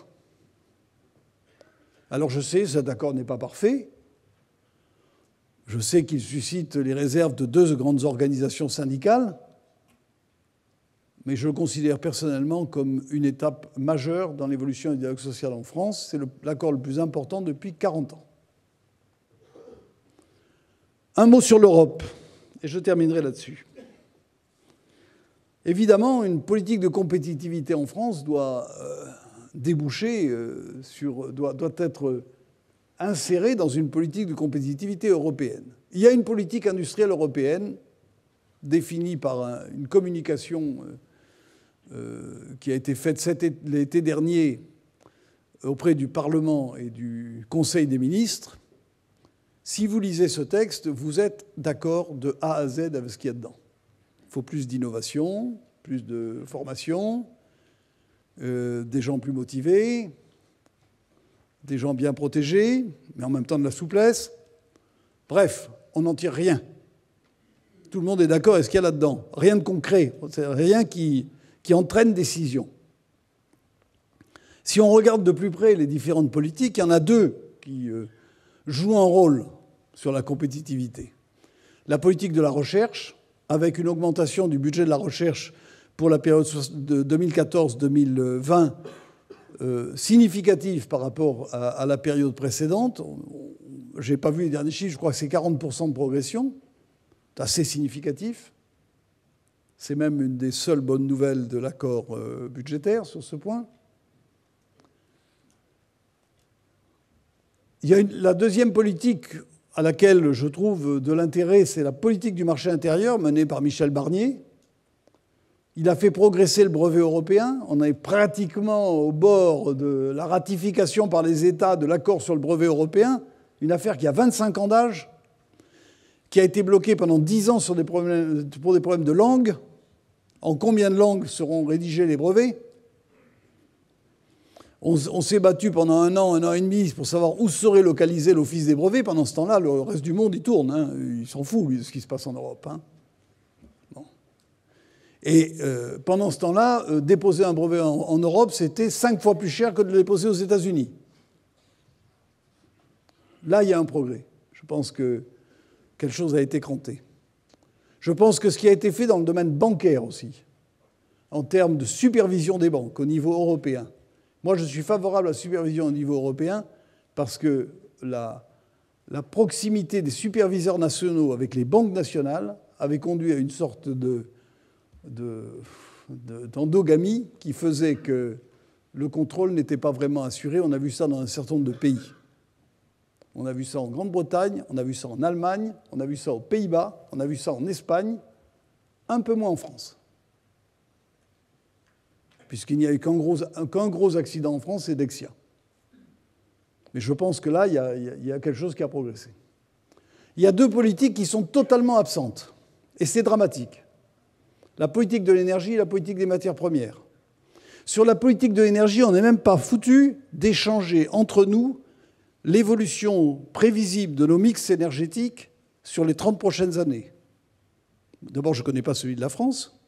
S2: Alors je sais, cet accord n'est pas parfait. Je sais qu'il suscite les réserves de deux grandes organisations syndicales, mais je le considère personnellement comme une étape majeure dans l'évolution du dialogue social en France. C'est l'accord le plus important depuis 40 ans. Un mot sur l'Europe, et je terminerai là-dessus. Évidemment, une politique de compétitivité en France doit euh, déboucher euh, sur, doit, doit être insérée dans une politique de compétitivité européenne. Il y a une politique industrielle européenne définie par une communication qui a été faite l'été dernier auprès du Parlement et du Conseil des ministres. Si vous lisez ce texte, vous êtes d'accord de A à Z avec ce qu'il y a dedans. Il faut plus d'innovation, plus de formation, euh, des gens plus motivés, des gens bien protégés, mais en même temps de la souplesse. Bref, on n'en tire rien. Tout le monde est d'accord avec ce qu'il y a là-dedans. Rien de concret, rien qui, qui entraîne décision. Si on regarde de plus près les différentes politiques, il y en a deux qui euh, jouent un rôle sur la compétitivité. La politique de la recherche, avec une augmentation du budget de la recherche pour la période de 2014-2020 euh, significative par rapport à, la période précédente. Je n'ai pas vu les derniers chiffres, je crois que c'est 40% de progression. C'est assez significatif. C'est même une des seules bonnes nouvelles de l'accord euh, budgétaire sur ce point. Il y a la deuxième politique à laquelle je trouve de l'intérêt, c'est la politique du marché intérieur menée par Michel Barnier. Il a fait progresser le brevet européen. On est pratiquement au bord de la ratification par les États de l'accord sur le brevet européen, une affaire qui a 25 ans d'âge, qui a été bloquée pendant 10 ans pour des problèmes de langue. En combien de langues seront rédigés les brevets? On, s'est battu pendant un an, un an et demi pour savoir où serait localisé l'Office des brevets. Pendant ce temps-là, le reste du monde, il tourne. Hein. Il s'en fout, de ce qui se passe en Europe. Hein. Et euh, pendant ce temps-là, euh, déposer un brevet en, Europe, c'était cinq fois plus cher que de le déposer aux États-Unis. Là, il y a un progrès. Je pense que quelque chose a été cranté. Je pense que ce qui a été fait dans le domaine bancaire aussi, en termes de supervision des banques au niveau européen, moi, je suis favorable à la supervision au niveau européen parce que la, proximité des superviseurs nationaux avec les banques nationales avait conduit à une sorte d'endogamie qui faisait que le contrôle n'était pas vraiment assuré. On a vu ça dans un certain nombre de pays. On a vu ça en Grande-Bretagne, on a vu ça en Allemagne, on a vu ça aux Pays-Bas, on a vu ça en Espagne, un peu moins en France puisqu'il n'y a eu qu'un gros, accident en France, c'est Dexia. Mais je pense que là, il y, a, il y, a, quelque chose qui a progressé. Il y a deux politiques qui sont totalement absentes, et c'est dramatique. La politique de l'énergie et la politique des matières premières. Sur la politique de l'énergie, on n'est même pas foutu d'échanger entre nous l'évolution prévisible de nos mix énergétiques sur les 30 prochaines années. D'abord, je ne connais pas celui de la France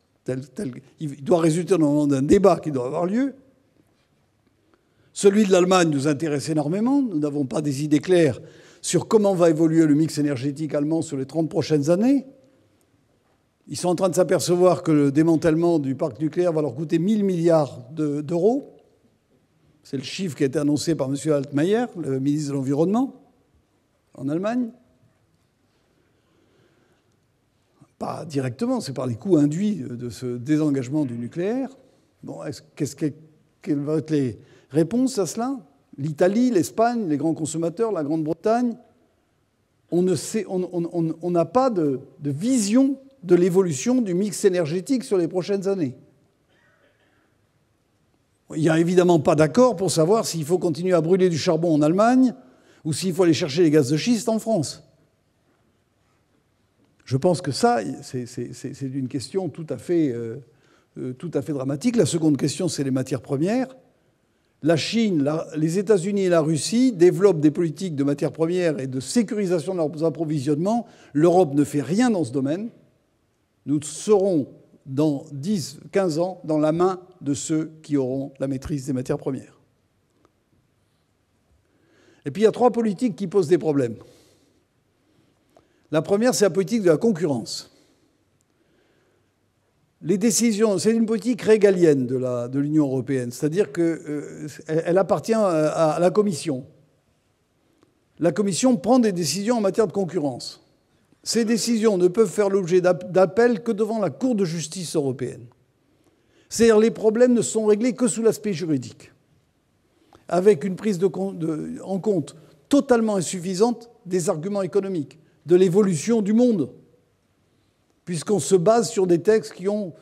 S2: il doit résulter d'un débat qui doit avoir lieu. Celui de l'Allemagne nous intéresse énormément. Nous n'avons pas des idées claires sur comment va évoluer le mix énergétique allemand sur les 30 prochaines années. Ils sont en train de s'apercevoir que le démantèlement du parc nucléaire va leur coûter 1000 milliards d'euros. C'est le chiffre qui a été annoncé par M. Altmaier, le ministre de l'Environnement, en Allemagne. Pas directement, c'est par les coûts induits de ce désengagement du nucléaire. Bon, qu'est-ce que, quelles vont être les réponses à cela? L'Italie, l'Espagne, les grands consommateurs, la Grande-Bretagne, on n'a pas de vision de l'évolution du mix énergétique sur les prochaines années. Il n'y a évidemment pas d'accord pour savoir s'il faut continuer à brûler du charbon en Allemagne ou s'il faut aller chercher les gaz de schiste en France. Je pense que ça, c'est une question tout à, fait, euh, euh, tout à fait dramatique. La seconde question, c'est les matières premières. La Chine, les États-Unis et la Russie développent des politiques de matières premières et de sécurisation de leurs approvisionnements. L'Europe ne fait rien dans ce domaine. Nous serons dans 10, 15 ans dans la main de ceux qui auront la maîtrise des matières premières. Et puis il y a trois politiques qui posent des problèmes. La première, c'est la politique de la concurrence. Les décisions, c'est une politique régalienne de l'Union européenne, c'est-à-dire qu'elle euh, appartient à, la Commission. La Commission prend des décisions en matière de concurrence. Ces décisions ne peuvent faire l'objet d'appel que devant la Cour de justice européenne. C'est-à-dire les problèmes ne sont réglés que sous l'aspect juridique, avec une prise en compte totalement insuffisante des arguments économiques, de l'évolution du monde, puisqu'on se base sur des textes qui ont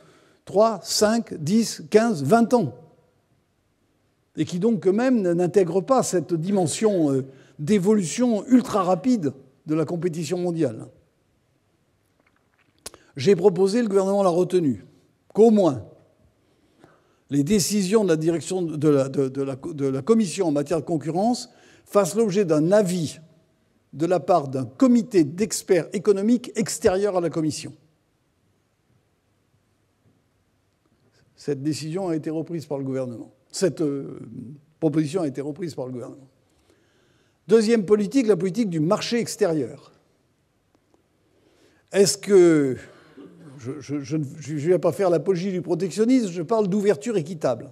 S2: 3, 5, 10, 15, 20 ans, et qui donc eux-mêmes n'intègrent pas cette dimension euh, d'évolution ultra rapide de la compétition mondiale. J'ai proposé, le gouvernement l'a retenu, qu'au moins les décisions de la direction de la, commission en matière de concurrence fassent l'objet d'un avis de la part d'un comité d'experts économiques extérieur à la commission. Cette décision a été reprise par le gouvernement. Cette euh, proposition a été reprise par le gouvernement. Deuxième politique, la politique du marché extérieur. Est-ce que je ne vais pas faire l'apologie du protectionnisme, je parle d'ouverture équitable.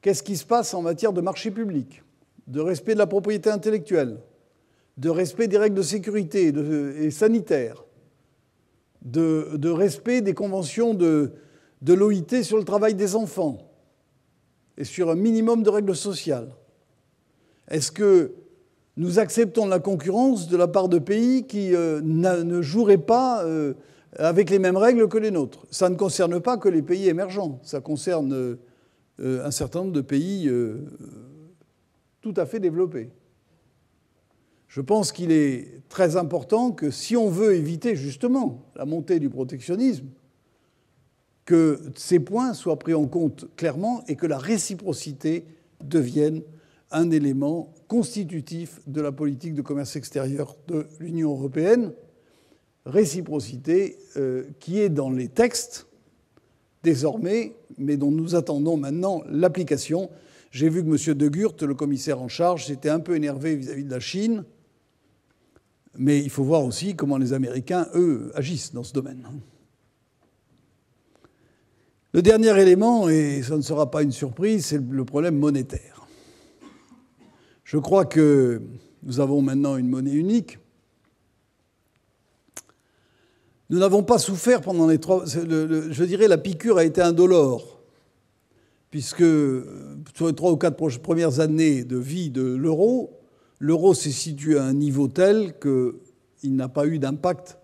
S2: Qu'est-ce qui se passe en matière de marché public, de respect de la propriété intellectuelle, de respect des règles de sécurité et sanitaires, de, respect des conventions de, de l'OIT sur le travail des enfants et sur un minimum de règles sociales Est-ce que nous acceptons la concurrence de la part de pays qui euh, ne joueraient pas euh, avec les mêmes règles que les nôtres. Ça ne concerne pas que les pays émergents, ça concerne euh, un certain nombre de pays euh, tout à fait développés. Je pense qu'il est très important que si on veut éviter justement la montée du protectionnisme, que ces points soient pris en compte clairement et que la réciprocité devienne un élément constitutif de la politique de commerce extérieur de l'Union européenne réciprocité euh, qui est dans les textes désormais, mais dont nous attendons maintenant l'application. J'ai vu que M. De Gurt, le commissaire en charge, s'était un peu énervé vis-à-vis de la Chine, mais il faut voir aussi comment les Américains, eux, agissent dans ce domaine. Le dernier élément, et ce ne sera pas une surprise, c'est le problème monétaire. Je crois que nous avons maintenant une monnaie unique nous n'avons pas souffert pendant les trois. je dirais la piqûre a été indolore, puisque sur les trois ou quatre premières années de vie de l'euro, l'euro s'est situé à un niveau tel qu'il n'a pas eu d'impact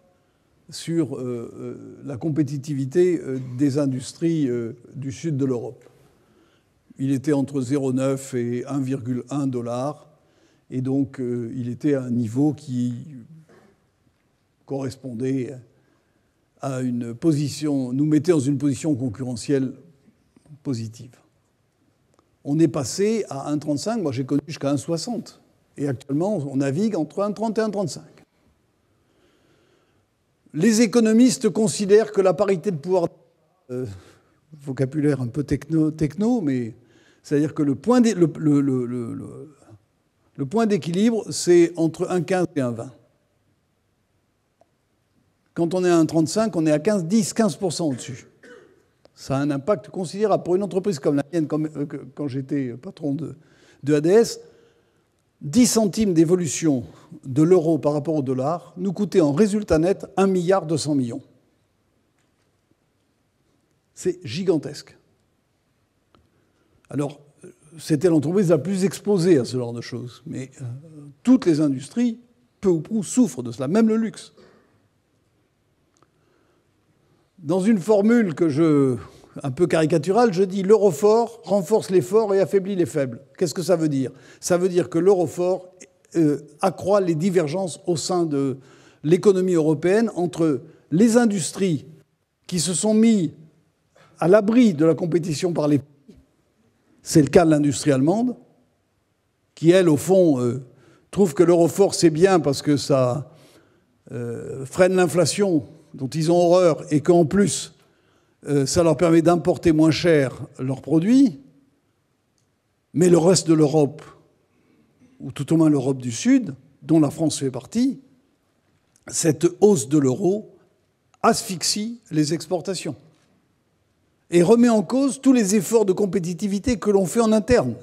S2: sur euh, euh, la compétitivité euh, des industries du sud de l'Europe. Il était entre 0,9 et 1,1 dollar, et donc il était à un niveau qui correspondait à une position, nous mettait dans une position concurrentielle positive. On est passé à 1,35, moi j'ai connu jusqu'à 1,60. Et actuellement, on navigue entre 1,30 et 1,35. Les économistes considèrent que la parité de pouvoir, euh, vocabulaire un peu techno, techno mais c'est-à-dire que le point d'équilibre, c'est entre 1,15 et 1,20. Quand on est à 1,35, on est à 15, 10, 15% au-dessus. Ça a un impact considérable. Pour une entreprise comme la mienne, euh, quand j'étais patron de, ADS, 10 centimes d'évolution de l'euro par rapport au dollar nous coûtait en résultat net 1 milliard 200 millions. C'est gigantesque. Alors, c'était l'entreprise la plus exposée à ce genre de choses. Mais euh, toutes les industries, peu ou prou, souffrent de cela, même le luxe. Dans une formule que je, un peu caricaturale, je dis l'euro fort renforce les forts et affaiblit les faibles. Qu'est-ce que ça veut dire? Ça veut dire que l'euro fort euh, accroît les divergences au sein de l'économie européenne entre les industries qui se sont mis à l'abri de la compétition par les pays. C'est le cas de l'industrie allemande, qui, elle, au fond, euh, trouve que l'euro fort, c'est bien parce que ça euh, freine l'inflation dont ils ont horreur et qu'en plus, euh, ça leur permet d'importer moins cher leurs produits, mais le reste de l'Europe, ou tout au moins l'Europe du Sud, dont la France fait partie, cette hausse de l'euro asphyxie les exportations et remet en cause tous les efforts de compétitivité que l'on fait en interne.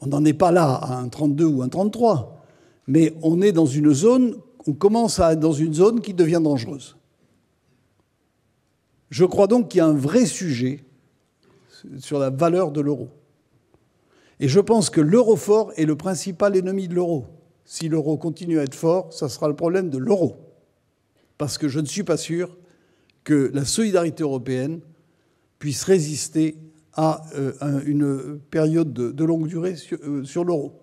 S2: On n'en est pas là à un 32 ou un 33, mais on est dans une zone on commence à être dans une zone qui devient dangereuse. Je crois donc qu'il y a un vrai sujet sur la valeur de l'euro. Et je pense que l'euro fort est le principal ennemi de l'euro. Si l'euro continue à être fort, ça sera le problème de l'euro. Parce que je ne suis pas sûr que la solidarité européenne puisse résister à euh, une période de longue durée euh, sur l'euro.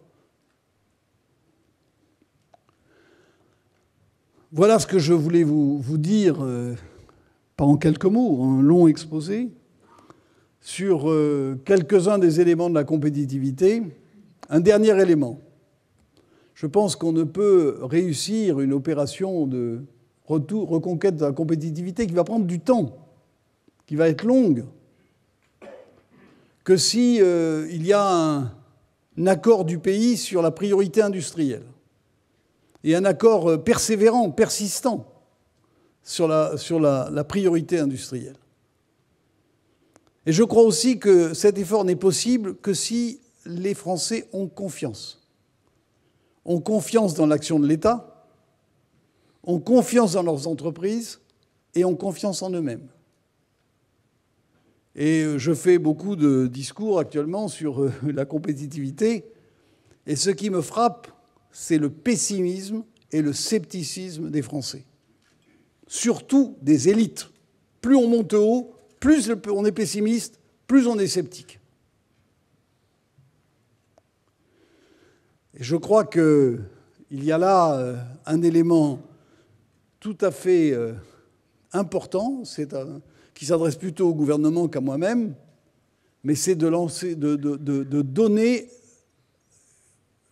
S2: Voilà ce que je voulais vous, dire, euh, pas en quelques mots, un long exposé, sur euh, quelques-uns des éléments de la compétitivité. Un dernier élément. Je pense qu'on ne peut réussir une opération de retour, reconquête de la compétitivité qui va prendre du temps, qui va être longue, que si euh, il y a un accord du pays sur la priorité industrielle et un accord euh, persévérant, persistant sur la, priorité industrielle. Et je crois aussi que cet effort n'est possible que si les Français ont confiance. Ont confiance dans l'action de l'État, ont confiance dans leurs entreprises et ont confiance en eux-mêmes. Et euh, je fais beaucoup de discours actuellement sur euh, la compétitivité. Et ce qui me frappe, c'est le pessimisme et le scepticisme des Français. Surtout des élites. Plus on monte haut, plus on est pessimiste, plus on est sceptique. Et je crois qu'il y a là euh, un élément tout à fait euh, important, qui s'adresse plutôt au gouvernement qu'à moi-même, mais c'est de, donner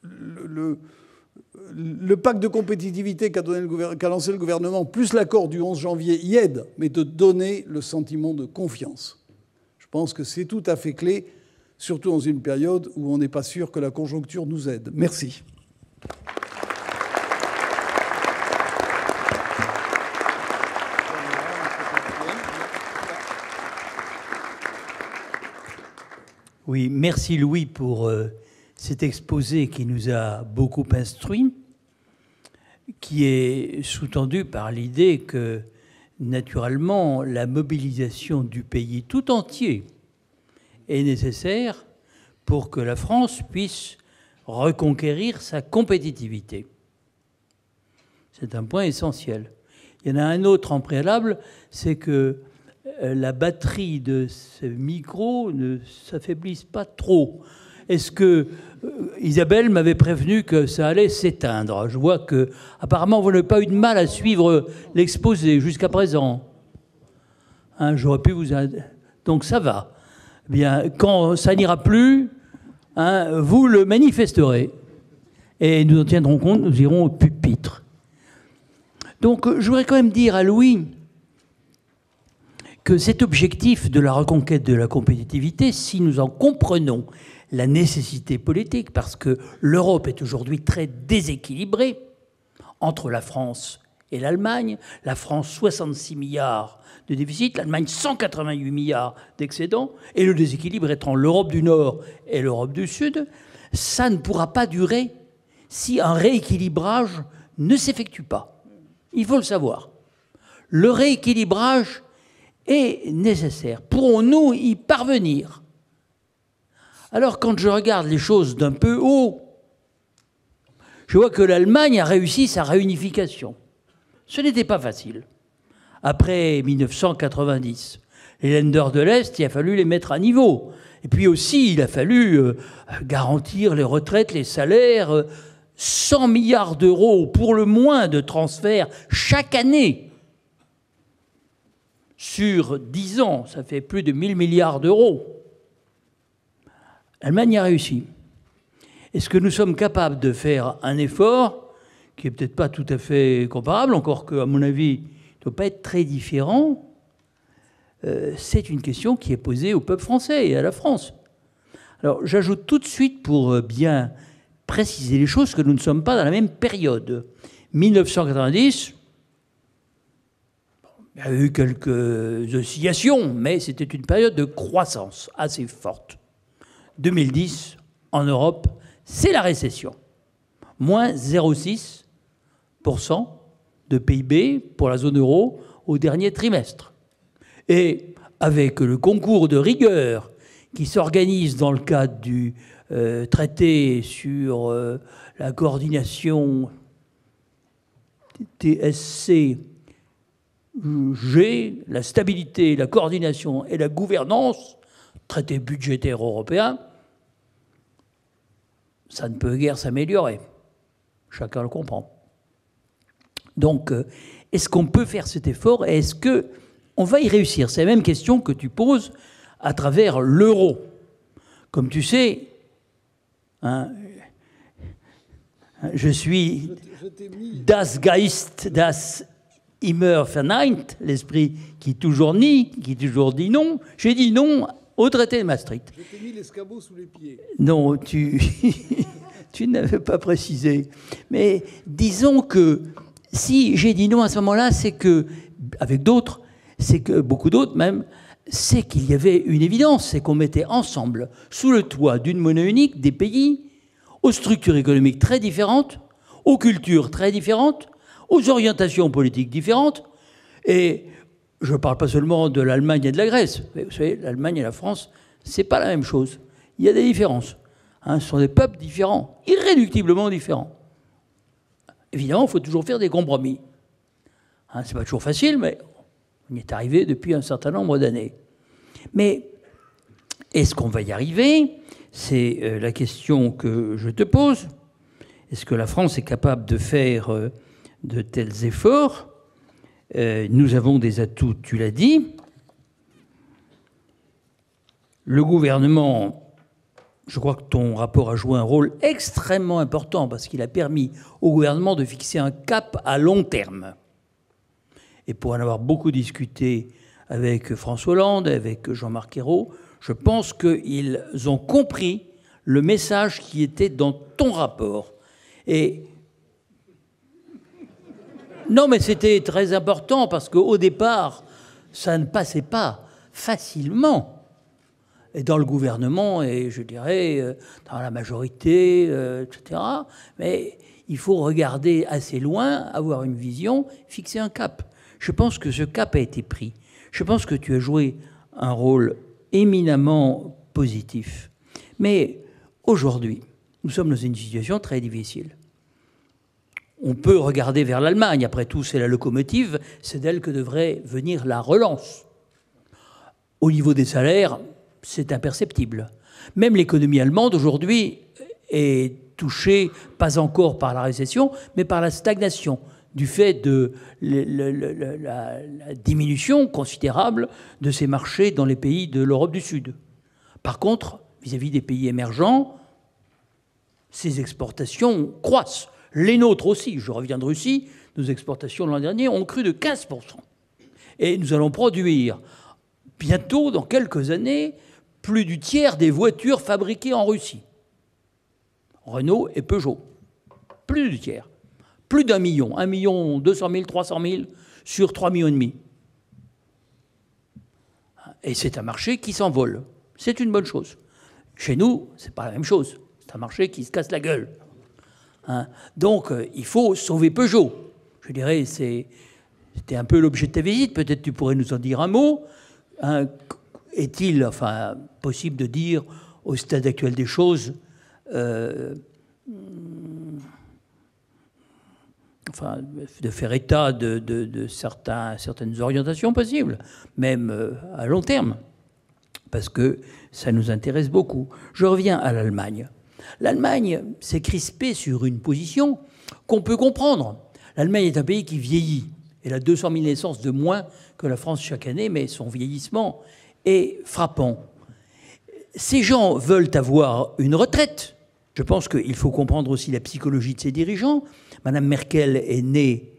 S2: le pacte de compétitivité qu'a lancé le gouvernement, plus l'accord du 11 janvier, y aide, mais de donner le sentiment de confiance. Je pense que c'est tout à fait clé, surtout dans une période où on n'est pas sûr que la conjoncture nous aide. Merci.
S1: Oui, merci Louis pour euh, cet exposé qui nous a beaucoup instruit, qui est sous-tendu par l'idée que, naturellement, la mobilisation du pays tout entier est nécessaire pour que la France puisse reconquérir sa compétitivité. C'est un point essentiel. Il y en a un autre en préalable, c'est que euh, la batterie de ce micro ne s'affaiblisse pas trop. Est-ce que euh, Isabelle m'avait prévenu que ça allait s'éteindre? Je vois que apparemment vous n'avez pas eu de mal à suivre l'exposé jusqu'à présent. Hein, J'aurais pu vous donc ça va. Eh bien, quand ça n'ira plus, hein, vous le manifesterez et nous en tiendrons compte. Nous irons au pupitre. Donc, je voudrais quand même dire à Louis que cet objectif de la reconquête de la compétitivité, si nous en comprenons la nécessité politique, parce que l'Europe est aujourd'hui très déséquilibrée entre la France et l'Allemagne. La France, 66 milliards de déficit, l'Allemagne, 188 milliards d'excédents, et le déséquilibre étant l'Europe du Nord et l'Europe du Sud, ça ne pourra pas durer si un rééquilibrage ne s'effectue pas. Il faut le savoir. Le rééquilibrage est nécessaire. Pourrons-nous y parvenir? Alors quand je regarde les choses d'un peu haut, je vois que l'Allemagne a réussi sa réunification. Ce n'était pas facile. Après 1990, les lenders de l'Est, il a fallu les mettre à niveau. Et puis aussi, il a fallu euh, garantir les retraites, les salaires, 100 milliards d'euros pour le moins de transferts chaque année. Sur 10 ans, ça fait plus de 1000 milliards d'euros. L'Allemagne a réussi. Est-ce que nous sommes capables de faire un effort qui n'est peut-être pas tout à fait comparable, encore qu'à mon avis, il ne doit pas être très différent? Euh, C'est une question qui est posée au peuple français et à la France. Alors j'ajoute tout de suite pour euh, bien préciser les choses que nous ne sommes pas dans la même période. 1990, il y a eu quelques oscillations, mais c'était une période de croissance assez forte. 2010, en Europe, c'est la récession. Moins 0,6% de PIB pour la zone euro au dernier trimestre. Et avec le concours de rigueur qui s'organise dans le cadre du euh, traité sur euh, la coordination TSC, G, la stabilité, la coordination et la gouvernance, traité budgétaire européen, ça ne peut guère s'améliorer. Chacun le comprend. Donc, euh, est-ce qu'on peut faire cet effort et est-ce que on va y réussir? C'est la même question que tu poses à travers l'euro. Comme tu sais, hein, je suis das Geist, das immer verneint, l'esprit qui toujours nie, qui toujours dit non. J'ai dit non au traité de Maastricht.
S2: Je t'ai mis l'escabeau sous les pieds.
S1: Non, tu, tu n'avais pas précisé. Mais disons que si j'ai dit non à ce moment-là, c'est que, avec d'autres, c'est que, beaucoup d'autres même, c'est qu'il y avait une évidence, c'est qu'on mettait ensemble, sous le toit d'une monnaie unique, des pays aux structures économiques très différentes, aux cultures très différentes, aux orientations politiques différentes. Et je ne parle pas seulement de l'Allemagne et de la Grèce. Vous savez, l'Allemagne et la France, c'est pas la même chose. Il y a des différences. Hein, ce sont des peuples différents, irréductiblement différents. Évidemment, il faut toujours faire des compromis. Hein, Ce n'est pas toujours facile, mais on y est arrivé depuis un certain nombre d'années. Mais est-ce qu'on va y arriver? C'est euh, la question que je te pose. Est-ce que la France est capable de faire euh, de tels efforts? Euh, Nous avons des atouts, tu l'as dit. Le gouvernement je crois que ton rapport a joué un rôle extrêmement important parce qu'il a permis au gouvernement de fixer un cap à long terme. Et pour en avoir beaucoup discuté avec François Hollande, avec Jean-Marc Ayrault, je pense qu'ils ont compris le message qui était dans ton rapport. Et non, mais c'était très important parce qu'au départ, ça ne passait pas facilement et dans le gouvernement et je dirais euh, dans la majorité, euh, etc. Mais il faut regarder assez loin, avoir une vision, fixer un cap. Je pense que ce cap a été pris. Je pense que tu as joué un rôle éminemment positif. Mais aujourd'hui, nous sommes dans une situation très difficile. On peut regarder vers l'Allemagne, après tout c'est la locomotive, c'est d'elle que devrait venir la relance. Au niveau des salaires, c'est imperceptible. Même l'économie allemande aujourd'hui est touchée, pas encore par la récession, mais par la stagnation du fait de la, diminution considérable de ces marchés dans les pays de l'Europe du Sud. Par contre, vis-à-vis des pays émergents, ces exportations croissent. Les nôtres aussi, je reviens de Russie, nos exportations l'an dernier ont cru de 15%. Et nous allons produire bientôt, dans quelques années, plus du tiers des voitures fabriquées en Russie. Renault et Peugeot. Plus du tiers. Plus d'un million. Un million, deux cent mille, trois cent mille sur trois millions et demi. Et c'est un marché qui s'envole. C'est une bonne chose. Chez nous, c'est pas la même chose. C'est un marché qui se casse la gueule. Hein. Donc, euh, il faut sauver Peugeot. Je dirais, c'était un peu l'objet de ta visite. Peut-être tu pourrais nous en dire un mot. Hein est-il enfin, possible de dire au stade actuel des choses, euh, enfin, de faire état de, certaines orientations possibles, même euh, à long terme, parce que ça nous intéresse beaucoup. Je reviens à l'Allemagne. L'Allemagne s'est crispée sur une position qu'on peut comprendre. L'Allemagne est un pays qui vieillit. Elle a 200 000 naissances de moins que la France chaque année, mais son vieillissement est frappant. Ces gens veulent avoir une retraite. Je pense qu'il faut comprendre aussi la psychologie de ces dirigeants. Madame Merkel est née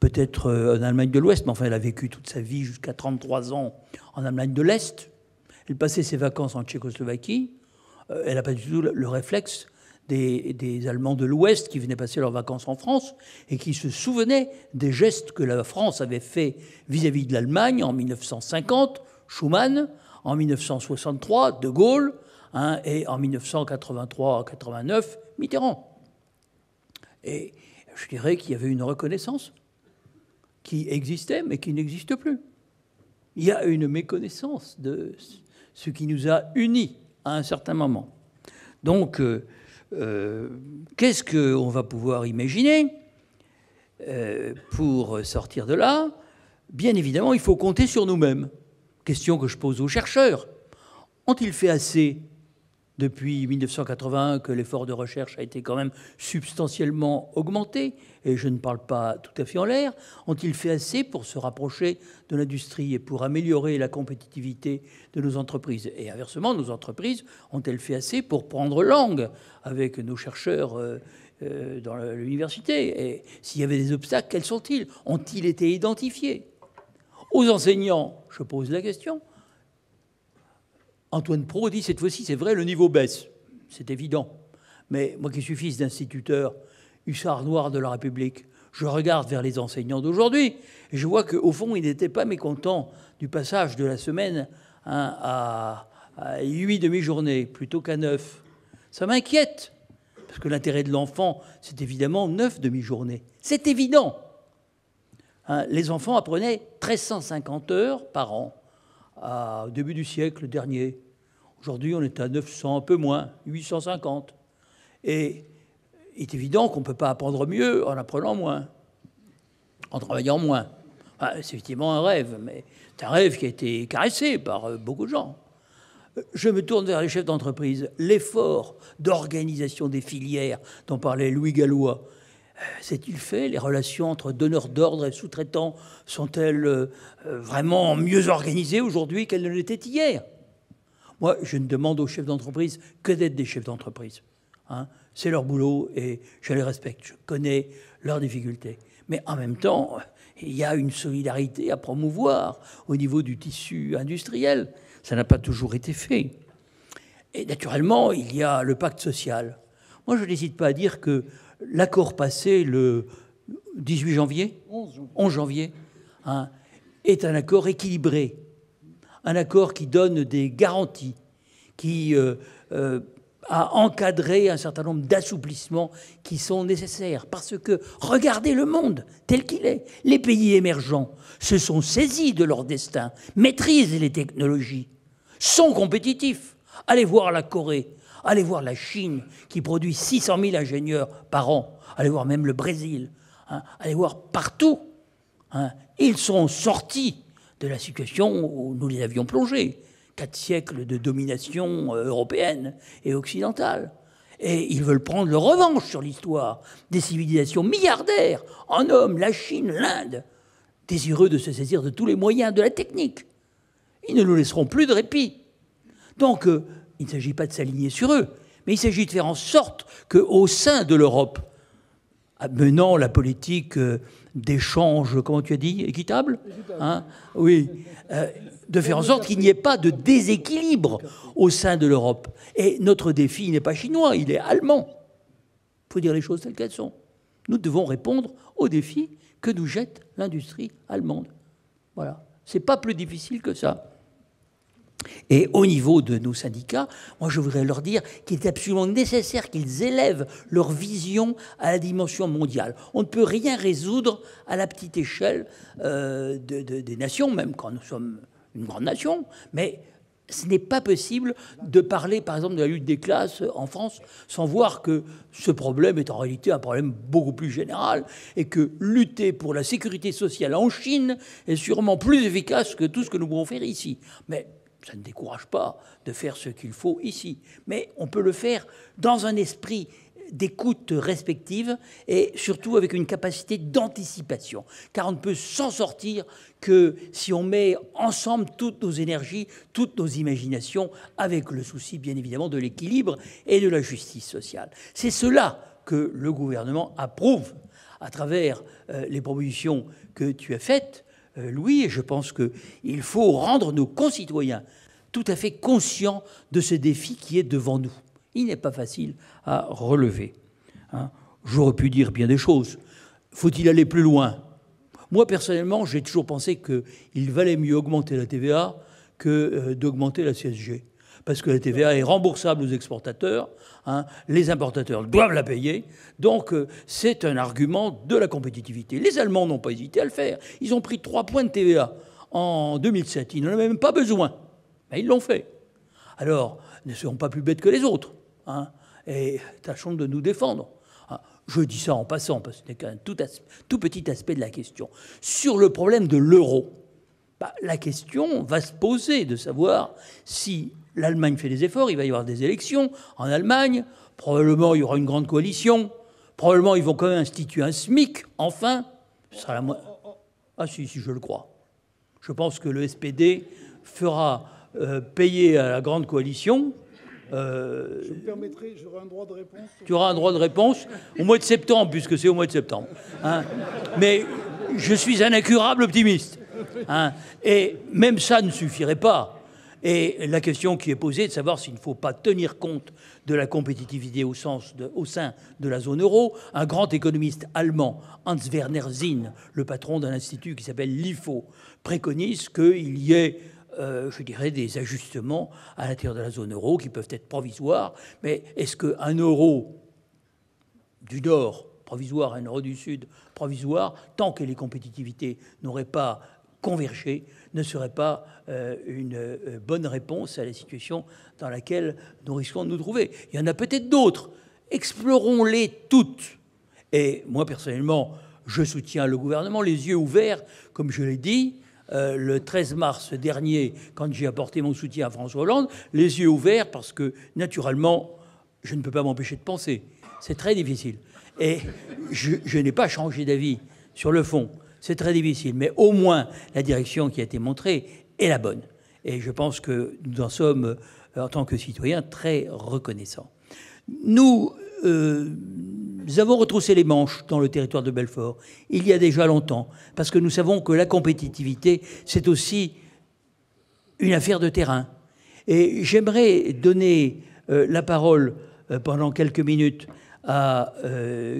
S1: peut-être euh, en Allemagne de l'Ouest, mais enfin elle a vécu toute sa vie jusqu'à 33 ans en Allemagne de l'Est. Elle passait ses vacances en Tchécoslovaquie. Euh, elle n'a pas du tout le réflexe des, Allemands de l'Ouest qui venaient passer leurs vacances en France et qui se souvenaient des gestes que la France avait faits vis-à-vis de l'Allemagne en 1950 Schuman, en 1963, De Gaulle, hein, et en 1983-89, Mitterrand. Et je dirais qu'il y avait une reconnaissance qui existait, mais qui n'existe plus. il y a une méconnaissance de ce qui nous a unis à un certain moment. Donc, euh, euh, qu'est-ce qu'on va pouvoir imaginer euh, pour sortir de là? Bien évidemment, il faut compter sur nous-mêmes. Question que je pose aux chercheurs. Ont-ils fait assez? Depuis 1981 que l'effort de recherche a été quand même substantiellement augmenté, et je ne parle pas tout à fait en l'air, ont-ils fait assez pour se rapprocher de l'industrie et pour améliorer la compétitivité de nos entreprises? Et inversement, nos entreprises ont-elles fait assez pour prendre langue avec nos chercheurs euh, euh, dans l'université? Et s'il y avait des obstacles, quels sont-ils? Ont-ils été identifiés? Aux enseignants, je pose la question, Antoine Pro dit cette fois-ci, c'est vrai, le niveau baisse. C'est évident. Mais moi qui suis fils d'instituteur, hussard noir de la République, je regarde vers les enseignants d'aujourd'hui et je vois qu'au fond, ils n'étaient pas mécontents du passage de la semaine hein, à, huit demi-journées plutôt qu'à neuf. Ça m'inquiète, parce que l'intérêt de l'enfant, c'est évidemment neuf demi-journées. C'est évident. Hein, les enfants apprenaient 1350 heures par an au début du siècle dernier. Aujourd'hui, on est à 900, un peu moins, 850. Et il est évident qu'on ne peut pas apprendre mieux en apprenant moins, en travaillant moins. c'est effectivement un rêve, mais c'est un rêve qui a été caressé par euh, beaucoup de gens. Je me tourne vers les chefs d'entreprise. L'effort d'organisation des filières dont parlait Louis Gallois, euh, s'est-il fait? Les relations entre donneurs d'ordre et sous-traitants sont-elles euh, vraiment mieux organisées aujourd'hui qu'elles ne l'étaient hier? Moi, je ne demande aux chefs d'entreprise que d'être des chefs d'entreprise. Hein. C'est leur boulot et je les respecte. Je connais leurs difficultés. Mais en même temps, il y a une solidarité à promouvoir au niveau du tissu industriel. Ça n'a pas toujours été fait. Et naturellement, il y a le pacte social. Moi, je n'hésite pas à dire que l'accord passé le 18 janvier, 11 janvier, hein, est un accord équilibré un accord qui donne des garanties, qui euh, euh, a encadré un certain nombre d'assouplissements qui sont nécessaires. Parce que regardez le monde tel qu'il est. Les pays émergents se sont saisis de leur destin, maîtrisent les technologies, sont compétitifs. Allez voir la Corée, allez voir la Chine qui produit 600 000 ingénieurs par an, allez voir même le Brésil, hein. allez voir partout. Hein. Ils sont sortis de la situation où nous les avions plongés. Quatre siècles de domination euh, européenne et occidentale. Et ils veulent prendre leur revanche sur l'histoire des civilisations milliardaires en hommes, la Chine, l'Inde, désireux de se saisir de tous les moyens de la technique. Ils ne nous laisseront plus de répit. Donc, euh, il ne s'agit pas de s'aligner sur eux, mais il s'agit de faire en sorte qu'au sein de l'Europe, menant la politique euh, d'échange, comment tu as dit, équitable, hein? Oui, euh, de faire en sorte qu'il n'y ait pas de déséquilibre au sein de l'Europe. Et notre défi n'est pas chinois, il est allemand. Il faut dire les choses telles qu'elles sont. Nous devons répondre aux défis que nous jette l'industrie allemande. Voilà. C'est pas plus difficile que ça. Et au niveau de nos syndicats, moi je voudrais leur dire qu'il est absolument nécessaire qu'ils élèvent leur vision à la dimension mondiale. On ne peut rien résoudre à la petite échelle euh, des nations, même quand nous sommes une grande nation, mais ce n'est pas possible de parler, par exemple, de la lutte des classes en France sans voir que ce problème est en réalité un problème beaucoup plus général et que lutter pour la sécurité sociale en Chine est sûrement plus efficace que tout ce que nous pouvons faire ici. Mais ça ne décourage pas de faire ce qu'il faut ici, mais on peut le faire dans un esprit d'écoute respective et surtout avec une capacité d'anticipation. Car on ne peut s'en sortir que si on met ensemble toutes nos énergies, toutes nos imaginations, avec le souci bien évidemment de l'équilibre et de la justice sociale. C'est cela que le gouvernement approuve à travers euh, les propositions que tu as faites Louis, et je pense qu'il faut rendre nos concitoyens tout à fait conscients de ce défi qui est devant nous. Il n'est pas facile à relever. Hein. J'aurais pu dire bien des choses. Faut-il aller plus loin? Moi, personnellement, j'ai toujours pensé qu'il valait mieux augmenter la TVA que euh, d'augmenter la CSG parce que la TVA est remboursable aux exportateurs, hein, les importateurs doivent la payer, donc euh, c'est un argument de la compétitivité. Les Allemands n'ont pas hésité à le faire, ils ont pris trois points de TVA en 2007. Ils n'en avaient même pas besoin. Mais ils l'ont fait. Alors, ne serons pas plus bêtes que les autres. Hein, et tâchons de nous défendre. Ah, je dis ça en passant, parce que ce n'est qu'un tout, tout, petit aspect de la question. Sur le problème de l'euro, bah, la question va se poser de savoir si l'Allemagne fait des efforts, il va y avoir des élections en Allemagne, probablement il y aura une grande coalition, probablement ils vont quand même instituer un SMIC, enfin. Ah si, si, je le crois. Je pense que le SPD fera euh, payer à la grande coalition.
S2: Euh, je me permettrai, j'aurai un droit de réponse.
S1: Tu auras un droit de réponse au mois de septembre, puisque c'est au mois de septembre. Hein. Mais je suis un incurable optimiste. Hein. Et même ça ne suffirait pas. Et la question qui est posée est de savoir s'il ne faut pas tenir compte de la compétitivité au, sein de la zone euro. Un grand économiste allemand, Hans Werner Zinn, le patron d'un institut qui s'appelle l'IFO, préconise qu'il y ait euh, je dirais, des ajustements à l'intérieur de la zone euro qui peuvent être provisoires. Mais est-ce qu'un euro du Nord provisoire, un euro du Sud provisoire, tant que les compétitivités n'auraient pas converger ne serait pas euh, une euh, bonne réponse à la situation dans laquelle nous risquons de nous trouver. Il y en a peut-être d'autres. Explorons-les toutes. Et moi, personnellement, je soutiens le gouvernement, les yeux ouverts, comme je l'ai dit. Euh, le 13 mars dernier, quand j'ai apporté mon soutien à François Hollande, les yeux ouverts parce que, naturellement, je ne peux pas m'empêcher de penser. C'est très difficile. Et je n'ai pas changé d'avis sur le fond. C'est très difficile, mais au moins la direction qui a été montrée est la bonne. Et je pense que nous en sommes, euh, en tant que citoyens, très reconnaissants. Nous, euh, avons retroussé les manches dans le territoire de Belfort il y a déjà longtemps, parce que nous savons que la compétitivité, c'est aussi une affaire de terrain. Et j'aimerais donner euh, la parole pendant quelques minutes à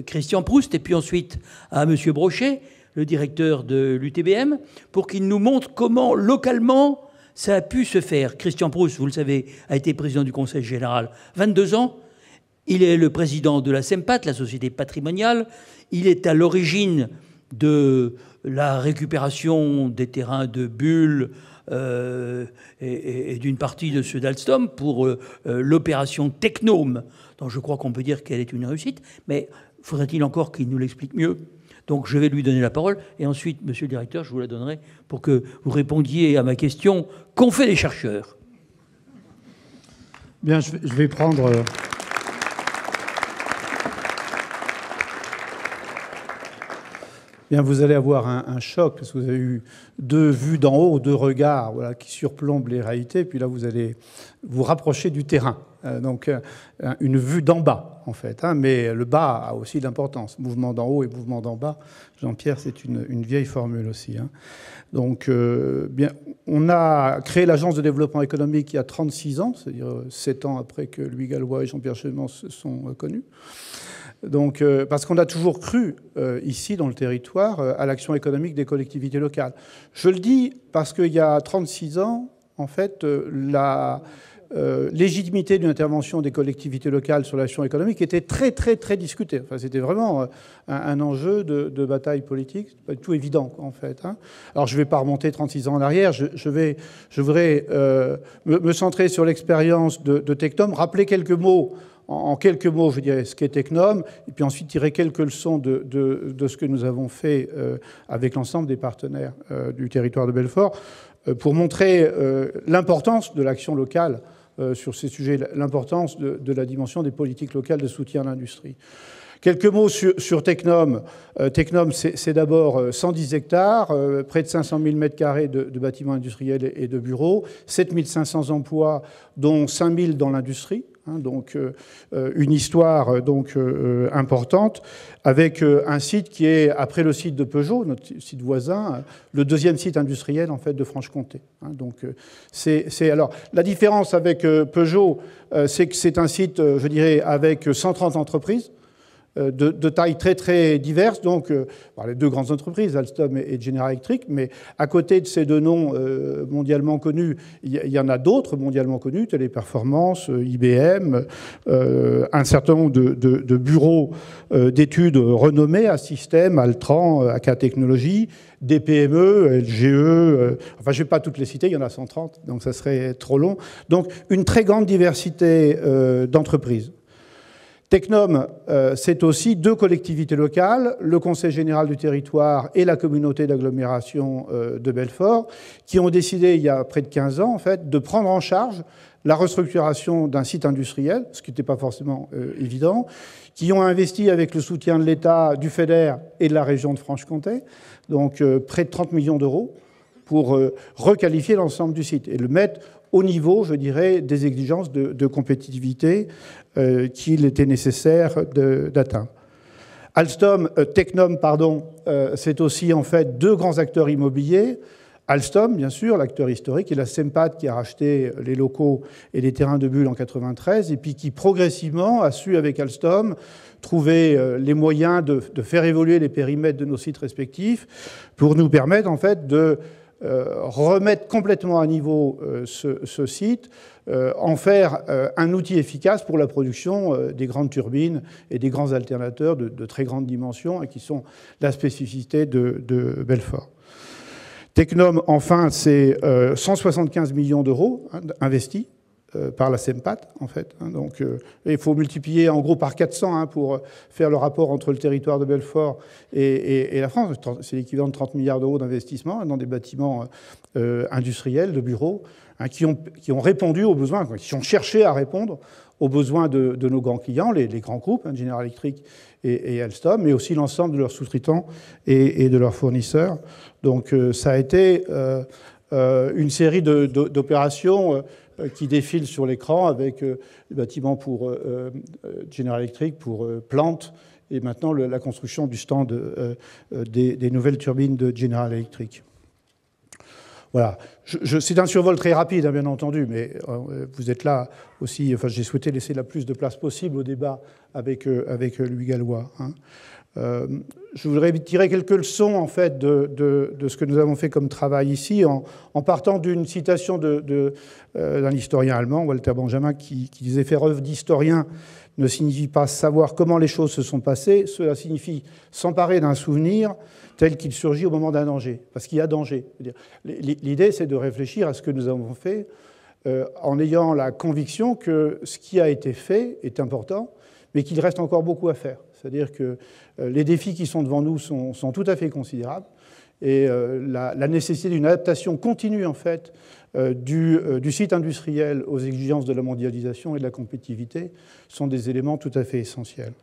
S1: Christian Proust et puis ensuite à M. Brochet, le directeur de l'UTBM, pour qu'il nous montre comment, localement, ça a pu se faire. Christian Proust, vous le savez, a été président du Conseil général 22 ans. Il est le président de la SEMPAT, la société patrimoniale. Il est à l'origine de la récupération des terrains de Bulle euh, et, d'une partie de ceux d'Alstom pour euh, euh, l'opération Technome, dont je crois qu'on peut dire qu'elle est une réussite. Mais faudrait-il encore qu'il nous l'explique mieux? Donc je vais lui donner la parole et ensuite, monsieur le directeur, je vous la donnerai pour que vous répondiez à ma question qu'ont fait les chercheurs
S3: Bien, je vais prendre. Bien, vous allez avoir un, choc parce que vous avez eu deux vues d'en haut, deux regards qui surplombent les réalités. Puis là, vous allez vous rapprocher du terrain. Euh, donc, euh, une vue d'en bas, en fait. Hein, mais le bas a aussi d'importance. Mouvement d'en haut et mouvement d'en bas. Jean-Pierre, c'est une, vieille formule aussi. Hein. Donc, euh, bien, on a créé l'Agence de développement économique il y a 36 ans, c'est-à-dire 7 ans après que Louis Gallois et Jean-Pierre Chevement se sont connus. Donc, parce qu'on a toujours cru ici dans le territoire à l'action économique des collectivités locales. Je le dis parce qu'il y a 36 ans, en fait, la, euh, légitimité d'une intervention des collectivités locales sur l'action économique était très, très, très discutée. Enfin, c'était vraiment euh, un, enjeu de, bataille politique, pas du tout évident, en fait. Hein. Alors, je ne vais pas remonter 36 ans en arrière, je, vais, je voudrais euh, me, centrer sur l'expérience de, de Tectum, rappeler quelques mots en, quelques mots, je dirais, ce qu'est Technome, et puis ensuite tirer quelques leçons de, ce que nous avons fait avec l'ensemble des partenaires du territoire de Belfort, pour montrer l'importance de l'action locale euh, sur ces sujets, l'importance de, la dimension des politiques locales de soutien à l'industrie. Quelques mots sur, sur. Euh, Technome, c'est d'abord 110 euh, hectares, près de 500 000 m2 de, de, bâtiments industriels et de bureaux, 7 500 emplois, dont 5 000 dans l'industrie. Hein, donc euh, euh, une histoire euh, donc importante avec un site qui est après le site de Peugeot, notre site voisin, le deuxième site industriel en fait de Franche-Comté. Hein. donc c'est alors la différence avec Peugeot, c'est que c'est un site, je dirais, avec 130 entreprises. Euh, de, taille très très diverses. Donc, euh, les deux grandes entreprises, Alstom et General Electric, mais à côté de ces deux noms euh, mondialement connus, il y, en a d'autres mondialement connus, Téléperformance, IBM, un certain nombre de, bureaux d'études renommés, à Système, Altran, AK Technologies, des PME, LGE, enfin je ne vais pas toutes les citer, il y en a 130, donc ça serait trop long. Donc une très grande diversité d'entreprises. Technome, euh, c'est aussi deux collectivités locales, le Conseil général du territoire et la communauté d'agglomération euh, de Belfort, qui ont décidé il y a près de 15 ans en fait, de prendre en charge la restructuration d'un site industriel, ce qui n'était pas forcément euh, évident, qui ont investi avec le soutien de l'État, du FEDER et de la région de Franche-Comté, donc près de 30 millions d'euros, pour requalifier l'ensemble du site et le mettre au niveau, je dirais, des exigences de, compétitivité euh, qu'il était nécessaire d'atteindre. Alstom, euh, Technum, pardon, euh, c'est aussi en fait deux grands acteurs immobiliers. Alstom, bien sûr, l'acteur historique, et la Sempat qui a racheté les locaux et les terrains de Bulle en 93, et puis qui progressivement a su, avec Alstom, trouver les moyens de, de faire évoluer les périmètres de nos sites respectifs pour nous permettre en fait de remettre complètement à niveau euh, ce, site, euh, en faire un outil efficace pour la production des grandes turbines et des grands alternateurs de, très grande dimension et qui sont la spécificité de, Belfort. Technome, enfin, c'est 175 millions d'euros hein, investis euh, par la SEMPAT, en fait. Hein. donc, euh, il faut multiplier en gros par 400 hein, pour faire le rapport entre le territoire de Belfort et, la France. C'est l'équivalent de 30 milliards d'euros d'investissement dans des bâtiments euh, industriels, de bureaux, hein, qui, ont, qui, ont, répondu aux besoins, qui ont cherché à répondre aux besoins de, nos grands clients, les, grands groupes, General Electric et, Alstom, mais aussi l'ensemble de leurs sous-traitants et, de leurs fournisseurs. Donc, ça a été une série d'opérations euh, qui défilent sur l'écran avec le euh, bâtiment pour euh, General Electric, pour Plante, et maintenant la construction du stand des, nouvelles turbines de General Electric. Voilà. c'est un survol très rapide, hein, bien entendu, mais vous êtes là aussi. Enfin, j'ai souhaité laisser la plus de place possible au débat avec, avec Louis Gallois. Hein. Euh, je voudrais tirer quelques leçons en fait de, ce que nous avons fait comme travail ici, en, partant d'une citation euh, d'un historien allemand, Walter Benjamin, qui, disait faire œuvre d'historien ne signifie pas savoir comment les choses se sont passées, cela signifie s'emparer d'un souvenir tel qu'il surgit au moment d'un danger, parce qu'il y a danger. L'idée, c'est de réfléchir à ce que nous avons fait euh, en ayant la conviction que ce qui a été fait est important, mais qu'il reste encore beaucoup à faire. C'est-à-dire que euh, les défis qui sont devant nous sont, tout à fait considérables et euh, la, nécessité d'une adaptation continue euh, du, site industriel aux exigences de la mondialisation et de la compétitivité sont des éléments tout à fait essentiels.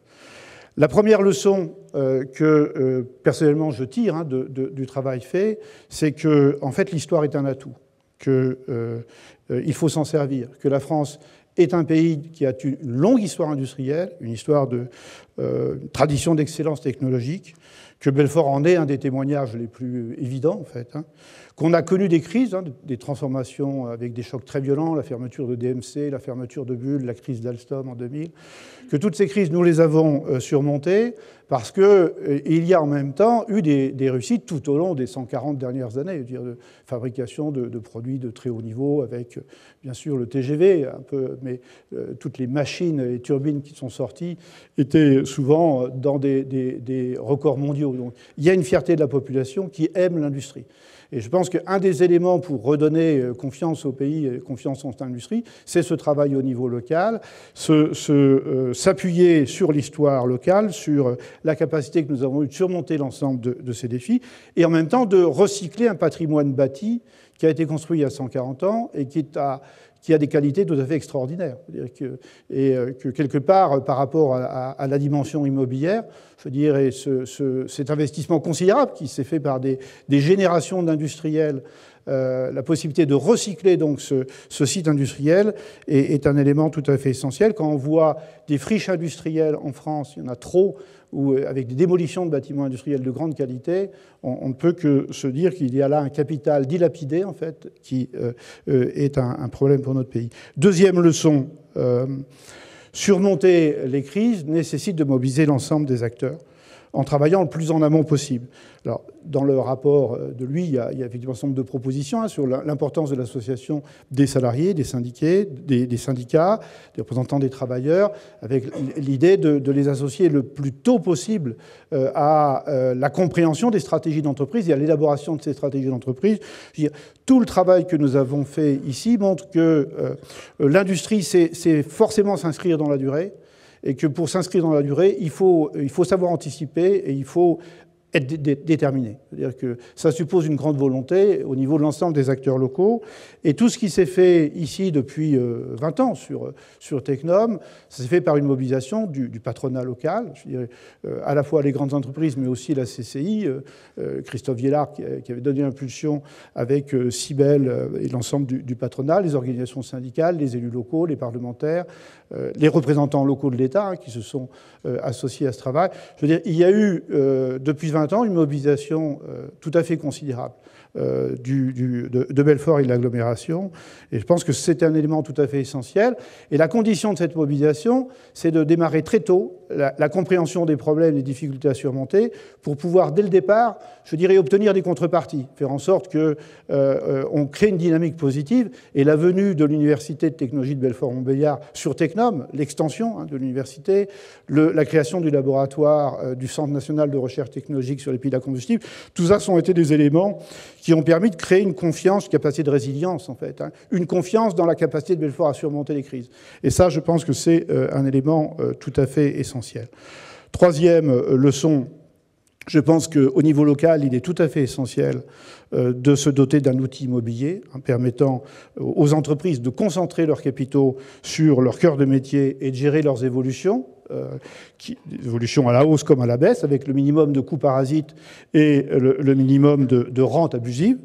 S3: La première leçon que personnellement je tire hein, du travail fait, c'est que fait l'histoire est un atout, qu'il faut s'en servir, que la France est un pays qui a une longue histoire industrielle, une histoire de euh, tradition d'excellence technologique, que Belfort en est un des témoignages les plus évidents, en fait. Hein. Qu'on a connu des crises, hein, des transformations avec des chocs très violents, la fermeture de DMC, la fermeture de Bull, la crise d'Alstom en 2000. Que toutes ces crises, nous les avons euh, surmontées parce qu'il euh, y a en même temps eu des, réussites tout au long des 140 dernières années, dire, de fabrication de, produits de très haut niveau, avec bien sûr le TGV, mais toutes les machines et turbines qui sont sorties étaient souvent dans des records mondiaux. Donc il y a une fierté de la population qui aime l'industrie. Et je pense qu'un des éléments pour redonner euh, confiance au pays et confiance en cette industrie, c'est ce travail au niveau local, euh, s'appuyer sur l'histoire locale, sur euh, la capacité que nous avons eue de surmonter l'ensemble de, de, ces défis, et en même temps de recycler un patrimoine bâti qui a été construit il y a 140 ans et qui est à, qui a des qualités tout à fait extraordinaires. Et euh, que quelque part, euh, par rapport à, la dimension immobilière, je dirais, ce, cet investissement considérable qui s'est fait par des, générations d'industriels, la possibilité de recycler donc ce, site industriel est, un élément tout à fait essentiel. Quand on voit des friches industrielles en France, il y en a trop, ou euh, avec des démolitions de bâtiments industriels de grande qualité, on, ne peut que se dire qu'il y a là un capital dilapidé, en fait, qui euh, euh, est un, problème pour notre pays. Deuxième leçon, surmonter les crises nécessite de mobiliser l'ensemble des acteurs en travaillant le plus en amont possible. Alors, dans le rapport euh, de lui, il y a, effectivement un certain nombre de propositions hein, sur l'importance de l'association des salariés, des syndiqués, des, syndicats, des représentants des travailleurs, avec l'idée de, les associer le plus tôt possible euh, à euh, la compréhension des stratégies d'entreprise et à l'élaboration de ces stratégies d'entreprise. Tout le travail que nous avons fait ici montre que l'industrie, c'est forcément s'inscrire dans la durée et que pour s'inscrire dans la durée, il faut, savoir anticiper et il faut être déterminé. C'est-à-dire que ça suppose une grande volonté au niveau de l'ensemble des acteurs locaux. Et tout ce qui s'est fait ici depuis 20 euh, ans sur, Technum, ça s'est fait par une mobilisation du, patronat local, euh, à la fois les grandes entreprises, mais aussi la CCI. Euh, Christophe Viellard, qui avait donné l'impulsion avec Cybelle et l'ensemble du, patronat, les organisations syndicales, les élus locaux, les parlementaires, les représentants locaux de l'État hein, qui se sont associés à ce travail. Je veux dire, il y a eu depuis 20 une mobilisation euh, tout à fait considérable euh, de, Belfort et de l'agglomération. Et je pense que c'est un élément tout à fait essentiel. Et la condition de cette mobilisation, c'est de démarrer très tôt la, compréhension des problèmes, des difficultés à surmonter, pour pouvoir, dès le départ, je dirais, obtenir des contreparties, faire en sorte qu'on euh, euh crée une dynamique positive. Et la venue de l'Université de technologie de Belfort-Montbéliard sur Technum, l'extension hein, de l'université, la création du laboratoire euh, du Centre national de recherche technologique sur les piles à combustible, tout ça sont été des éléments qui ont permis de créer une confiance, une capacité de résilience, en fait, hein, une confiance dans la capacité de Belfort à surmonter les crises. Et ça, je pense que c'est euh, un élément tout à fait essentiel. Troisième euh, leçon, je pense qu'au niveau local, il est tout à fait essentiel euh, de se doter d'un outil immobilier permettant aux entreprises de concentrer leurs capitaux sur leur cœur de métier et de gérer leurs évolutions, euh, évolutions à la hausse comme à la baisse, avec le minimum de coûts parasites et le, minimum de rente abusive.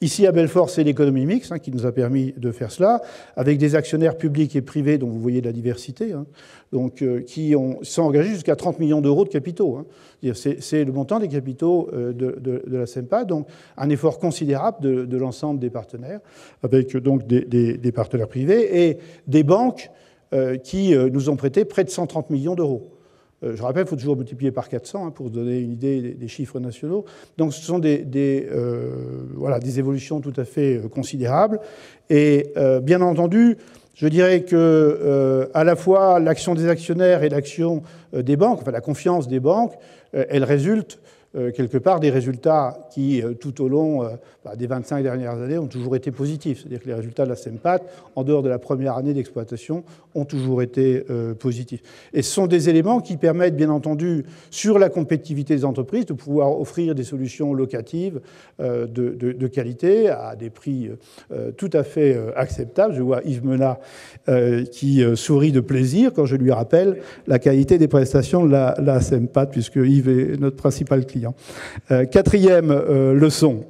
S3: Ici, à Belfort, c'est l'économie mixte hein, qui nous a permis de faire cela, avec des actionnaires publics et privés, dont vous voyez la diversité, hein, euh, qui ont, sont engagés jusqu'à 30 millions d'euros de capitaux. Hein. C'est le montant des capitaux euh, de, la SEMPA, donc un effort considérable de, l'ensemble des partenaires, avec donc des, partenaires privés et des banques euh, qui nous ont prêté près de 130 millions d'euros. Euh, je rappelle, il faut toujours multiplier par 400 hein, pour donner une idée des, chiffres nationaux. Donc ce sont des, euh, voilà, des évolutions tout à fait euh, considérables. Et bien entendu, je dirais que à la fois l'action des actionnaires et l'action des banques, enfin la confiance des banques, elle résulte quelque part des résultats qui, euh, tout au long euh, bah, des 25 dernières années, ont toujours été positifs. C'est-à-dire que les résultats de la SEMPAT, en dehors de la première année d'exploitation, ont toujours été positifs. Et ce sont des éléments qui permettent, bien entendu, sur la compétitivité des entreprises, de pouvoir offrir des solutions locatives de, qualité à des prix tout à fait acceptables. Je vois Yves Menat qui sourit de plaisir quand je lui rappelle la qualité des prestations de la, la SEMPAT, puisque Yves est notre principal client. Euh, quatrième euh, leçon.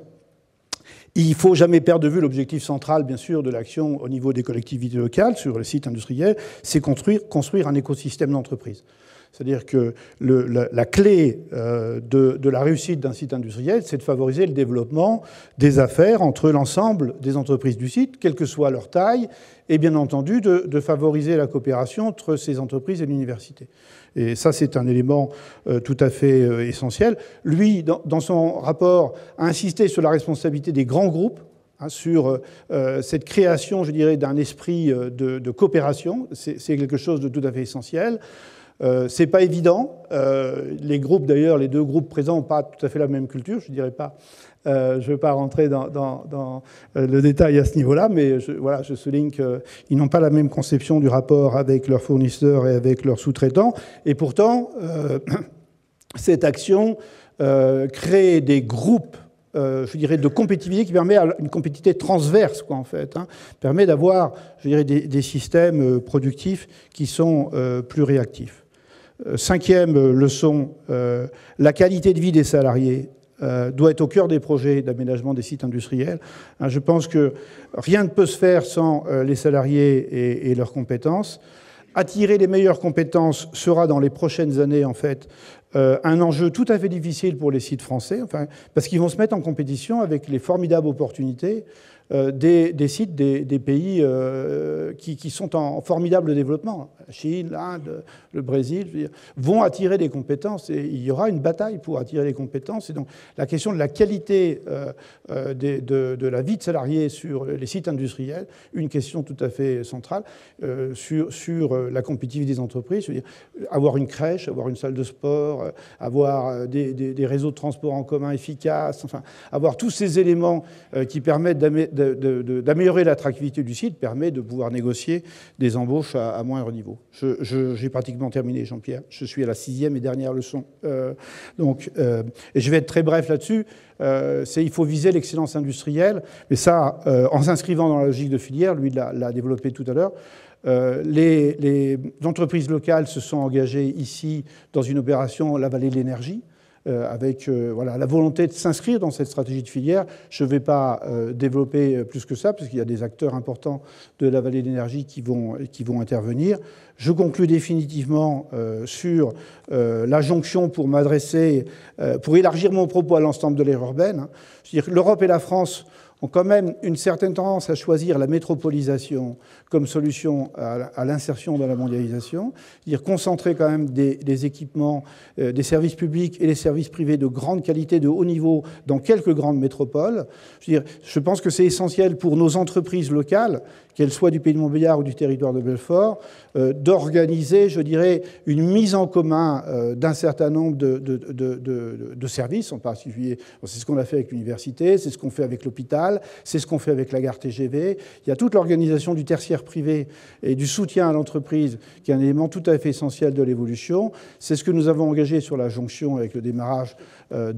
S3: Il ne faut jamais perdre de vue l'objectif central, bien sûr, de l'action au niveau des collectivités locales sur les sites industriels, c'est construire, un écosystème d'entreprise. C'est-à-dire que la, clé euh, de, la réussite d'un site industriel, c'est de favoriser le développement des affaires entre l'ensemble des entreprises du site, quelle que soit leur taille, et bien entendu de, favoriser la coopération entre ces entreprises et l'université. Et ça, c'est un élément euh, tout à fait euh, essentiel. Lui, dans, son rapport, a insisté sur la responsabilité des grands groupes hein, sur cette création, je dirais, d'un esprit de, coopération. C'est quelque chose de tout à fait essentiel. Euh, c'est pas évident. Euh, les groupes, d'ailleurs, les deux groupes présents n'ont pas tout à fait la même culture. Je dirais pas. Euh, je ne vais pas rentrer dans, le détail à ce niveau-là, mais je, voilà, je souligne qu'ils n'ont pas la même conception du rapport avec leurs fournisseurs et avec leurs sous-traitants. Et pourtant, cette action crée des groupes je dirais, de compétitivité qui permet une compétitivité transverse, quoi, en fait, hein, permet d'avoir, je des, systèmes productifs qui sont plus réactifs. Euh, cinquième leçon, euh, la qualité de vie des salariés euh, doit être au cœur des projets d'aménagement des sites industriels. Hein, je pense que rien ne peut se faire sans les salariés et, leurs compétences. Attirer les meilleures compétences sera dans les prochaines années en fait un enjeu tout à fait difficile pour les sites français, parce qu'ils vont se mettre en compétition avec les formidables opportunités euh, des, sites des, pays euh, qui, sont en formidable développement, la Chine, l'Inde, le Brésil, vont attirer des compétences et il y aura une bataille pour attirer les compétences. Et donc la question de la qualité euh, de, la vie de salariés sur les sites industriels, une question tout à fait centrale sur, la compétitivité des entreprises, avoir une crèche, avoir une salle de sport, avoir des, des, réseaux de transport en commun efficaces, avoir tous ces éléments qui permettent d'améliorer l'attractivité du site permet de pouvoir négocier des embauches à, moindre niveau. J'ai pratiquement terminé, Jean-Pierre. Je suis à la sixième et dernière leçon. Euh, donc, euh, je vais être très bref là-dessus. Euh, il faut viser l'excellence industrielle, mais ça, euh, en s'inscrivant dans la logique de filière, lui l'a développé tout à l'heure. Les, les, entreprises locales se sont engagées ici dans une opération La Vallée de l'énergie, euh, avec euh, voilà, la volonté de s'inscrire dans cette stratégie de filière. Je ne vais pas euh, développer plus que ça, puisqu'il y a des acteurs importants de la vallée d'énergie qui vont, qui vont intervenir. Je conclus définitivement sur la jonction pour m'adresser, pour élargir mon propos à l'ensemble de l'ère urbaine. Hein. L'Europe et la France ont quand même une certaine tendance à choisir la métropolisation comme solution à l'insertion dans la mondialisation, c'est-à-dire concentrer quand même des, équipements, euh, des services publics et des services privés de grande qualité, de haut niveau, dans quelques grandes métropoles. Je, dire, je pense que c'est essentiel pour nos entreprises locales, qu'elles soient du pays de Montbéliard ou du territoire de Belfort, euh, d'organiser, je dirais, une mise en commun euh, d'un certain nombre de, de, services, en particulier, c'est ce qu'on a fait avec l'université, c'est ce qu'on fait avec l'hôpital, c'est ce qu'on fait avec la gare TGV. Il y a toute l'organisation du tertiaire privé et du soutien à l'entreprise, qui est un élément tout à fait essentiel de l'évolution. C'est ce que nous avons engagé sur la jonction avec le démarrage euh,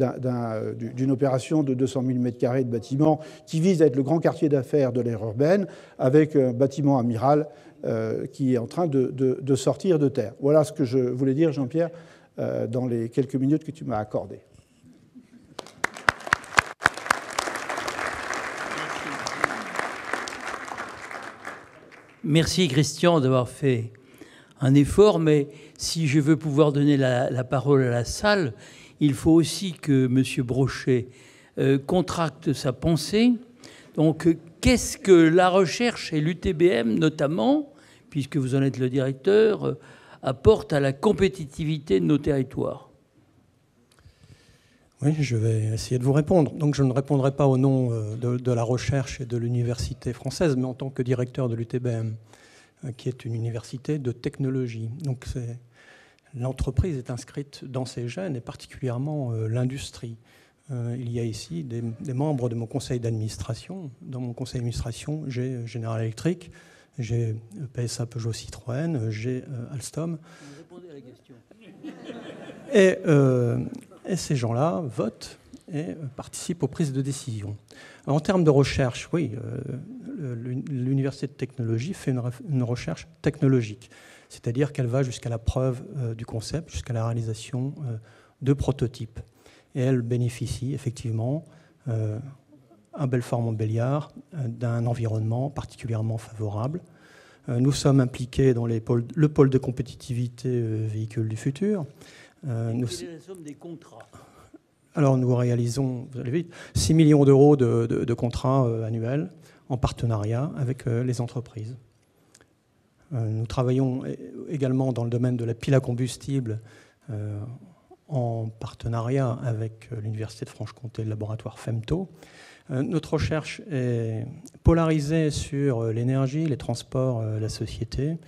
S3: d'une opération de 200 000 m2 de bâtiment qui vise à être le grand quartier d'affaires de l'ère urbaine, avec un bâtiment amiral euh, qui est en train de, sortir de terre. Voilà ce que je voulais dire, Jean-Pierre, euh, dans les quelques minutes que tu m'as accordées.
S1: Merci Christian d'avoir fait un effort, mais si je veux pouvoir donner la, parole à la salle, il faut aussi que M. Brochet euh, contracte sa pensée. Donc, qu'est-ce que la recherche et l'UTBM notamment, puisque vous en êtes le directeur, euh, apportent à la compétitivité de nos territoires?
S4: Oui, je vais essayer de vous répondre. Donc je ne répondrai pas au nom euh, de, la recherche et de l'université française, mais en tant que directeur de l'UTBM, euh, qui est une université de technologie. Donc l'entreprise est inscrite dans ses gènes, et particulièrement euh, l'industrie. il y a ici des, membres de mon conseil d'administration. Dans mon conseil d'administration, j'ai General Electric, j'ai PSA Peugeot Citroën, j'ai Alstom. Vous répondez à la question. Et et ces gens-là votent et participent aux prises de décision. En termes de recherche, oui, euh, l'université de technologie fait une, recherche technologique, c'est-à-dire qu'elle va jusqu'à la preuve euh, du concept, jusqu'à la réalisation euh, de prototypes. Et elle bénéficie effectivement à Belfort-Montbéliard d'un environnement particulièrement favorable. Nous sommes impliqués dans le pôle de compétitivité véhicule du futur.
S1: Euh, nous... La somme des contrats
S4: Alors nous réalisons, vous allez vite, 6 millions d'euros de, contrats euh, annuels en partenariat avec euh, les entreprises. nous travaillons également dans le domaine de la pile à combustible en partenariat avec l'Université de Franche-Comté, le laboratoire FEMTO. Notre recherche est polarisée sur l'énergie, les transports, la société.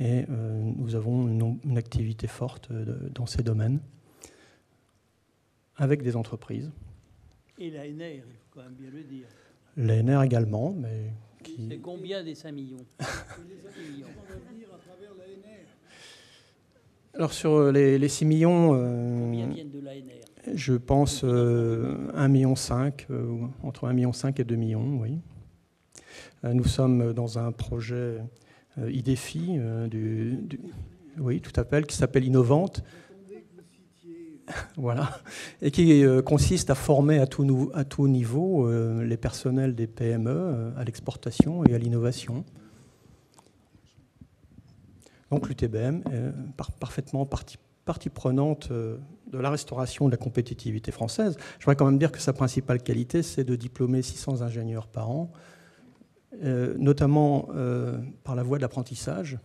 S4: Et euh, nous avons une, activité forte euh, dans ces domaines avec des entreprises.
S1: Et l'ANR, il faut quand même bien le dire.
S4: L'ANR également, mais
S1: qui... C'est combien des 5 millions
S4: Alors sur les, les 6 millions...
S1: Euh, combien viennent de l'ANR
S4: Je pense 1,5 million, entre 1,5 million et 2 millions, oui. Nous sommes dans un projet euh, euh, du, tout appel, qui s'appelle Innovante. voilà, et qui euh, consiste à former à tout, niveau les personnels des PME à l'exportation et à l'innovation. Donc l'UTBM est parfaitement partie, partie prenante de la restauration de la compétitivité française, je voudrais quand même dire que sa principale qualité, c'est de diplômer 600 ingénieurs par an, notamment euh, par la voie de l'apprentissage,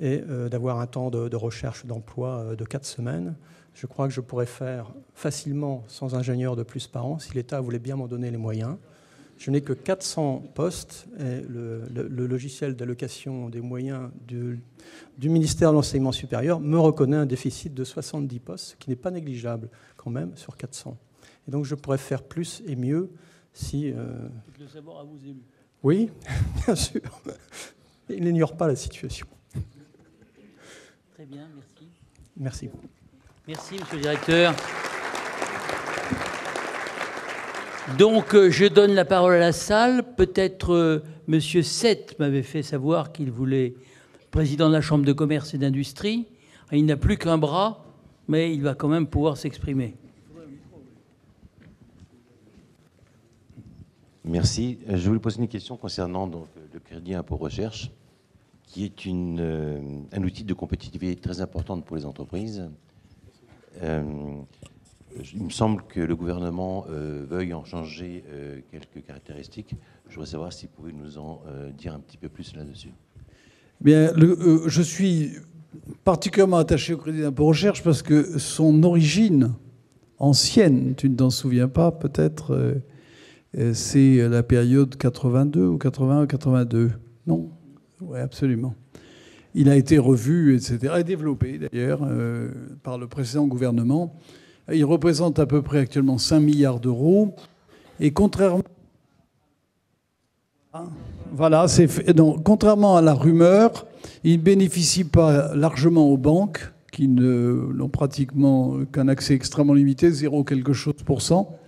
S4: et euh, d'avoir un temps de, recherche d'emploi de 4 semaines. Je crois que je pourrais faire facilement 100 ingénieurs de plus par an si l'État voulait bien m'en donner les moyens. Je n'ai que 400 postes et le, logiciel d'allocation des moyens du, ministère de l'Enseignement supérieur me reconnaît un déficit de 70 postes, ce qui n'est pas négligeable quand même sur 400. Et donc je pourrais faire plus et mieux si... Euh...
S1: Le savoir à vous élus.
S4: Oui, bien sûr. Il n'ignore pas la situation.
S1: Très bien, merci.
S4: Merci.
S1: Merci, monsieur le directeur. Donc, euh, je donne la parole à la salle. Peut-être euh, Monsieur Seth m'avait fait savoir qu'il voulait président de la Chambre de commerce et d'industrie. Il n'a plus qu'un bras, mais il va quand même pouvoir s'exprimer.
S5: Merci. Euh, je voulais poser une question concernant donc, le crédit impôt recherche, qui est une, un outil de compétitivité très important pour les entreprises. Il me semble que le gouvernement euh, veuille en changer euh, quelques caractéristiques. Je voudrais savoir si vous pouvez nous en euh, dire un petit peu plus là-dessus.
S2: Bien, je suis particulièrement attaché au crédit d'impôt recherche parce que son origine ancienne, tu ne t'en souviens pas peut-être, c'est la période 82 ou 81 82. Non Oui, absolument. Il a été revu, etc., et développé d'ailleurs par le précédent gouvernement. Il représente à peu près actuellement 5 milliards d'euros. Et contrairement. Contrairement à la rumeur, il ne bénéficie pas largement aux banques, qui n'ont pratiquement qu'un accès extrêmement limité, 0 quelque chose pour cent.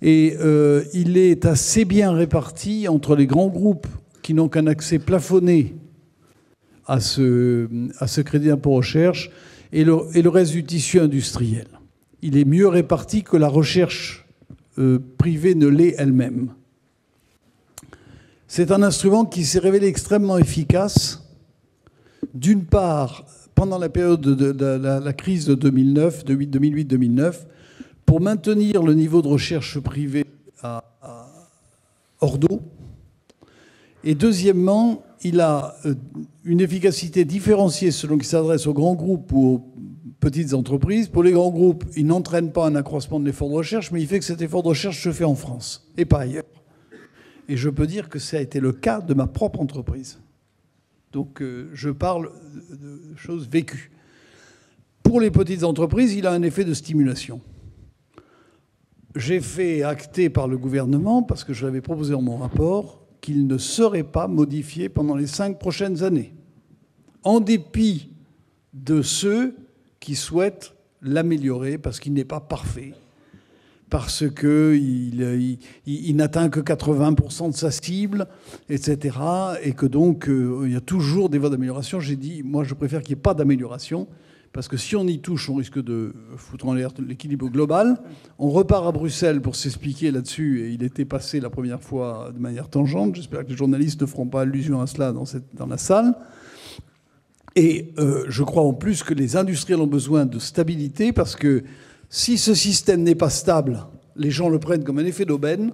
S2: Et euh, il est assez bien réparti entre les grands groupes qui n'ont qu'un accès plafonné à ce, à ce crédit d'impôt recherche et le, et le reste du tissu industriel il est mieux réparti que la recherche euh, privée ne l'est elle-même. C'est un instrument qui s'est révélé extrêmement efficace, d'une part, pendant la période de, la, crise de 2009, 2008-2009, pour maintenir le niveau de recherche privée à, hors d'eau. Et deuxièmement, il a euh, une efficacité différenciée selon qu'il s'adresse aux grands groupes ou aux petites entreprises. Pour les grands groupes, il n'entraîne pas un accroissement de l'effort de recherche, mais il fait que cet effort de recherche se fait en France et pas ailleurs. Et je peux dire que ça a été le cas de ma propre entreprise. Donc euh, je parle de choses vécues. Pour les petites entreprises, il a un effet de stimulation. J'ai fait acter par le gouvernement, parce que je l'avais proposé dans mon rapport, qu'il ne serait pas modifié pendant les cinq prochaines années, en dépit de ceux qui souhaite l'améliorer parce qu'il n'est pas parfait, parce qu'il il, n'atteint que 80% de sa cible, etc. Et que donc euh, il y a toujours des voies d'amélioration. J'ai dit, moi je préfère qu'il n'y ait pas d'amélioration, parce que si on y touche, on risque de foutre en l'air l'équilibre global. On repart à Bruxelles pour s'expliquer là-dessus, et il était passé la première fois de manière tangente. J'espère que les journalistes ne feront pas allusion à cela dans, la salle. Et euh, je crois en plus que les industriels ont besoin de stabilité parce que si ce système n'est pas stable, les gens le prennent comme un effet d'aubaine.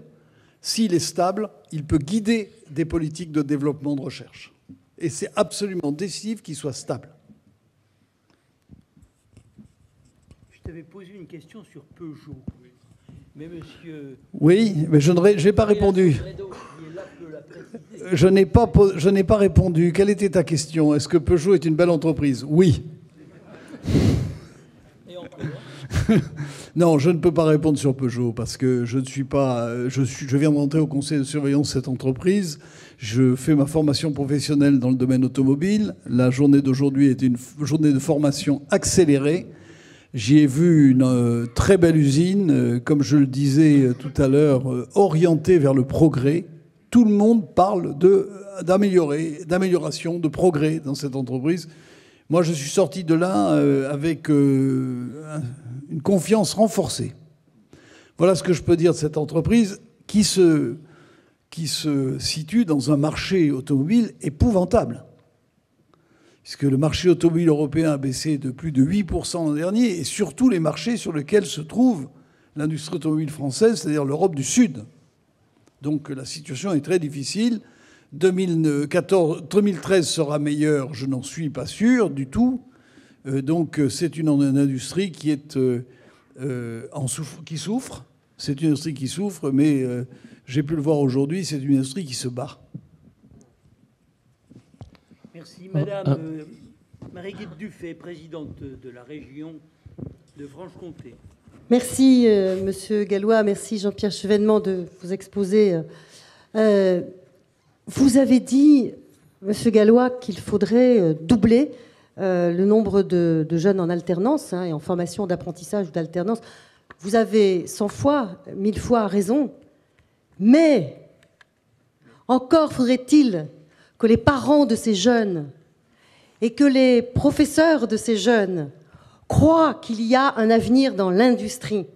S2: S'il est stable, il peut guider des politiques de développement de recherche. Et c'est absolument décisif qu'il soit stable.
S1: Je t'avais posé une question sur Peugeot. Mais monsieur.
S2: Oui, mais je n'ai pas répondu. Je n'ai pas, je n'ai pas répondu. Quelle était ta question? Est-ce que Peugeot est une belle entreprise? Oui. non, je ne peux pas répondre sur Peugeot parce que je ne suis pas. Je, suis, je viens d'entrer au conseil de surveillance de cette entreprise. Je fais ma formation professionnelle dans le domaine automobile. La journée d'aujourd'hui est une journée de formation accélérée. J'y ai vu une euh, très belle usine, euh, comme je le disais euh, tout à l'heure, orientée vers le progrès tout le monde parle d'améliorer, d'amélioration, de progrès dans cette entreprise. Moi, je suis sorti de là avec une confiance renforcée. Voilà ce que je peux dire de cette entreprise qui se, qui se situe dans un marché automobile épouvantable, puisque le marché automobile européen a baissé de plus de 8% l'an dernier, et surtout les marchés sur lesquels se trouve l'industrie automobile française, c'est-à-dire l'Europe du Sud. Donc la situation est très difficile. 2014, 2013 sera meilleur, je n'en suis pas sûr du tout. Euh, donc c'est une, industrie euh, euh, qui souffre. C'est une industrie qui souffre, mais j'ai pu le voir aujourd'hui, c'est une industrie qui se bat.
S1: Merci. Madame Marie-Guide Dufay, présidente de la région de Franche-Comté.
S6: Merci, Monsieur Gallois. Merci, Jean-Pierre Chevènement, de vous exposer. vous avez dit, Monsieur Gallois, qu'il faudrait doubler euh, le nombre de, jeunes en alternance hein, et en formation d'apprentissage ou d'alternance. Vous avez 100 fois, mille fois raison, mais encore faudrait-il que les parents de ces jeunes et que les professeurs de ces jeunes croient qu'il y a un avenir dans l'industrie.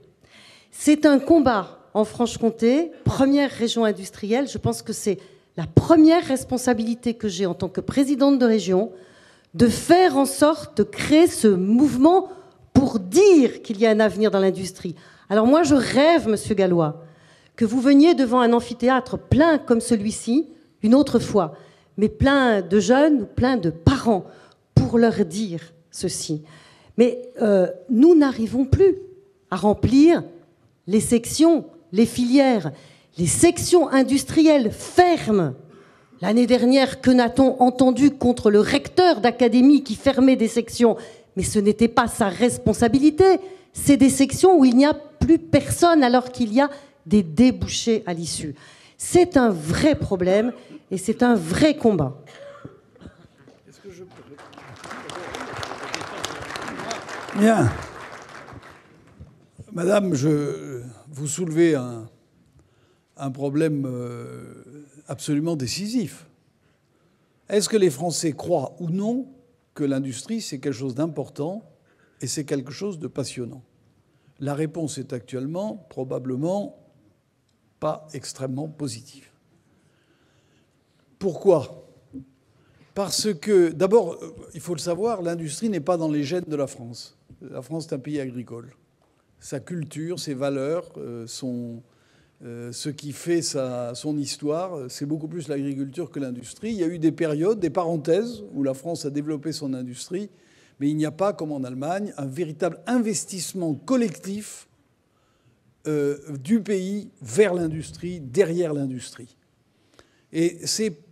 S6: C'est un combat en Franche-Comté, première région industrielle. Je pense que c'est la première responsabilité que j'ai en tant que présidente de région, de faire en sorte de créer ce mouvement pour dire qu'il y a un avenir dans l'industrie. Alors moi, je rêve, Monsieur Gallois, que vous veniez devant un amphithéâtre plein comme celui-ci, une autre fois, mais plein de jeunes plein de parents, pour leur dire ceci. Mais euh, nous n'arrivons plus à remplir les sections, les filières. Les sections industrielles ferment L'année dernière, que n'a-t-on entendu contre le recteur d'académie qui fermait des sections? Mais ce n'était pas sa responsabilité. C'est des sections où il n'y a plus personne alors qu'il y a des débouchés à l'issue. C'est un vrai problème et c'est un vrai combat.
S2: Bien. Madame, je, vous soulevez un, un problème euh, absolument décisif. Est-ce que les Français croient ou non que l'industrie, c'est quelque chose d'important et c'est quelque chose de passionnant? La réponse est actuellement probablement pas extrêmement positive. Pourquoi? Parce que, d'abord, il faut le savoir, l'industrie n'est pas dans les gènes de la France. La France est un pays agricole. Sa culture, ses valeurs, euh, sont euh, ce qui fait son histoire, c'est beaucoup plus l'agriculture que l'industrie. Il y a eu des périodes, des parenthèses, où la France a développé son industrie, mais il n'y a pas, comme en Allemagne, un véritable investissement collectif euh, du pays vers l'industrie, derrière l'industrie. Et c'est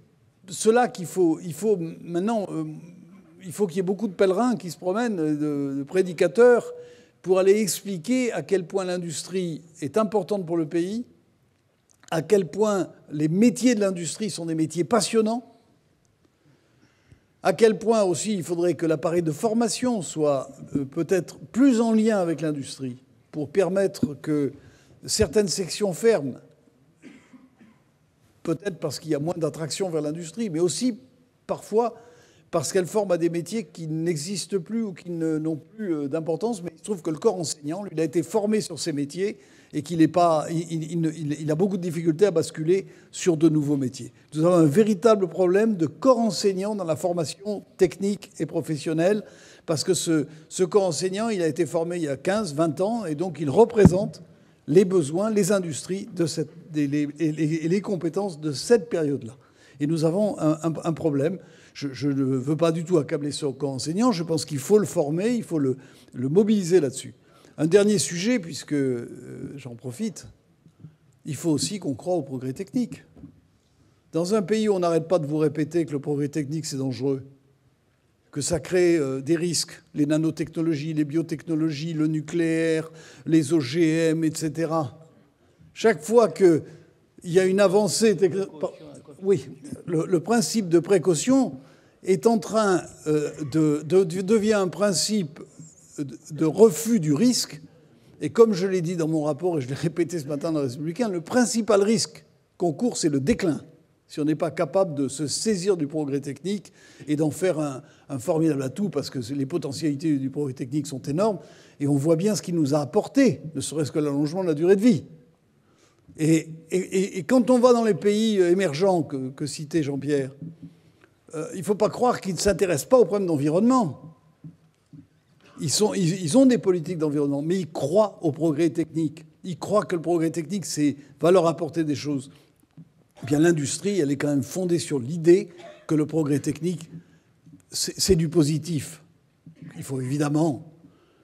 S2: cela qu'il faut. Il faut maintenant, euh, il faut qu'il y ait beaucoup de pèlerins qui se promènent, de prédicateurs, pour aller expliquer à quel point l'industrie est importante pour le pays à quel point les métiers de l'industrie sont des métiers passionnants, à quel point aussi il faudrait que l'appareil de formation soit euh, peut-être plus en lien avec l'industrie pour permettre que certaines sections ferment, peut-être parce qu'il y a moins d'attraction vers l'industrie, mais aussi parfois parce qu'elles forment à des métiers qui n'existent plus ou qui n'ont plus euh, d'importance, mais il se trouve que le corps enseignant, lui, il a été formé sur ces métiers et qu'il est pas, il, a beaucoup de difficultés à basculer sur de nouveaux métiers. Nous avons un véritable problème de corps enseignant dans la formation technique et professionnelle, parce que ce, corps enseignant, il a été formé il y a 15, 20 ans, et donc il représente les besoins, les industries de cette, et, les, compétences de cette période-là. Et nous avons un, problème. Je, ne veux pas du tout accabler ce corps enseignant. Je pense qu'il faut le former, il faut le, le mobiliser là-dessus. Un dernier sujet, puisque euh, j'en profite, il faut aussi qu'on croit au progrès technique. Dans un pays où on n'arrête pas de vous répéter que le progrès technique, c'est dangereux, que ça crée euh, des risques, les nanotechnologies, les biotechnologies, le nucléaire, les OGM, etc. Chaque fois qu'il y a une avancée... Oui, le, principe de précaution est en train euh, de, de, devient un principe de refus du risque. Et comme je l'ai dit dans mon rapport, et je l'ai répété ce matin dans le Républicain, le principal risque qu'on court, c'est le déclin. Si on n'est pas capable de se saisir du progrès technique et d'en faire un, formidable atout, parce que les potentialités du progrès technique sont énormes, et on voit bien ce qu'il nous a apporté, ne serait-ce que l'allongement de la durée de vie. Et, quand on va dans les pays émergents que, citait Jean-Pierre, euh, il ne faut pas croire qu'ils ne s'intéressent pas aux problèmes d'environnement. Ils, ont des politiques d'environnement, mais ils croient au progrès technique. Ils croient que le progrès technique va leur apporter des choses. Eh bien, l'industrie, elle est quand même fondée sur l'idée que le progrès technique, c'est du positif. Il faut évidemment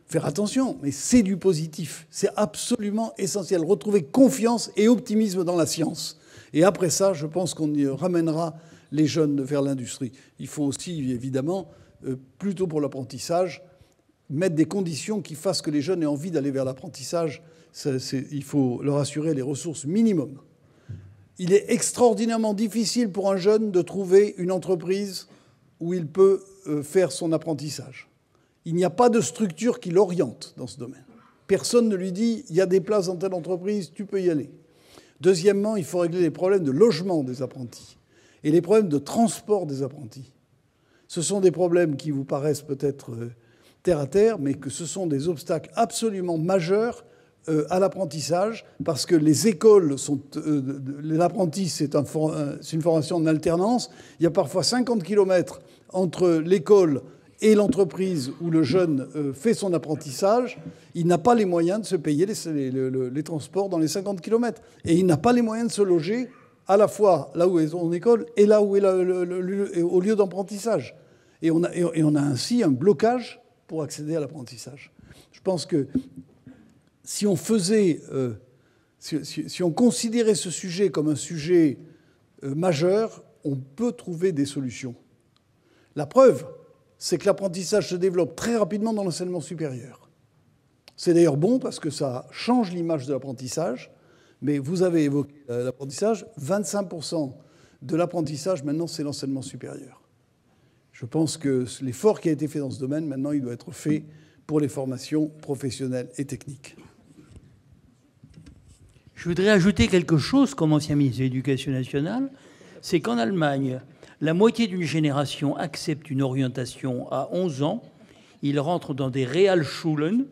S2: faire attention, mais c'est du positif. C'est absolument essentiel. Retrouver confiance et optimisme dans la science. Et après ça, je pense qu'on y ramènera les jeunes vers l'industrie. Il faut aussi, évidemment, euh, plutôt pour l'apprentissage, mettre des conditions qui fassent que les jeunes aient envie d'aller vers l'apprentissage. Il faut leur assurer les ressources minimum. Il est extraordinairement difficile pour un jeune de trouver une entreprise où il peut euh, faire son apprentissage. Il n'y a pas de structure qui l'oriente dans ce domaine. Personne ne lui dit il y a des places dans telle entreprise, tu peux y aller. Deuxièmement, il faut régler les problèmes de logement des apprentis et les problèmes de transport des apprentis. Ce sont des problèmes qui vous paraissent peut-être euh, terre à terre, mais que ce sont des obstacles absolument majeurs à l'apprentissage, parce que les écoles sont. Euh, l'apprenti, c'est une formation en alternance. Il y a parfois 50 km entre l'école et l'entreprise où le jeune fait son apprentissage, il n'a pas les moyens de se payer les, transports dans les 50 km. Et il n'a pas les moyens de se loger à la fois là où est son école et là où est le, au lieu d'apprentissage. Et on, a, et on a ainsi un blocage pour accéder à l'apprentissage. Je pense que si on faisait, euh, si, on considérait ce sujet comme un sujet euh, majeur, on peut trouver des solutions. La preuve, c'est que l'apprentissage se développe très rapidement dans l'enseignement supérieur. C'est d'ailleurs bon parce que ça change l'image de l'apprentissage. Mais vous avez évoqué l'apprentissage. 25% de l'apprentissage, maintenant, c'est l'enseignement supérieur. Je pense que l'effort qui a été fait dans ce domaine, maintenant, il doit être fait pour les formations professionnelles et techniques.
S1: Je voudrais ajouter quelque chose comme ancien ministre de l'Éducation nationale. C'est qu'en Allemagne, la moitié d'une génération accepte une orientation à 11 ans. Ils rentrent dans des Realschulen,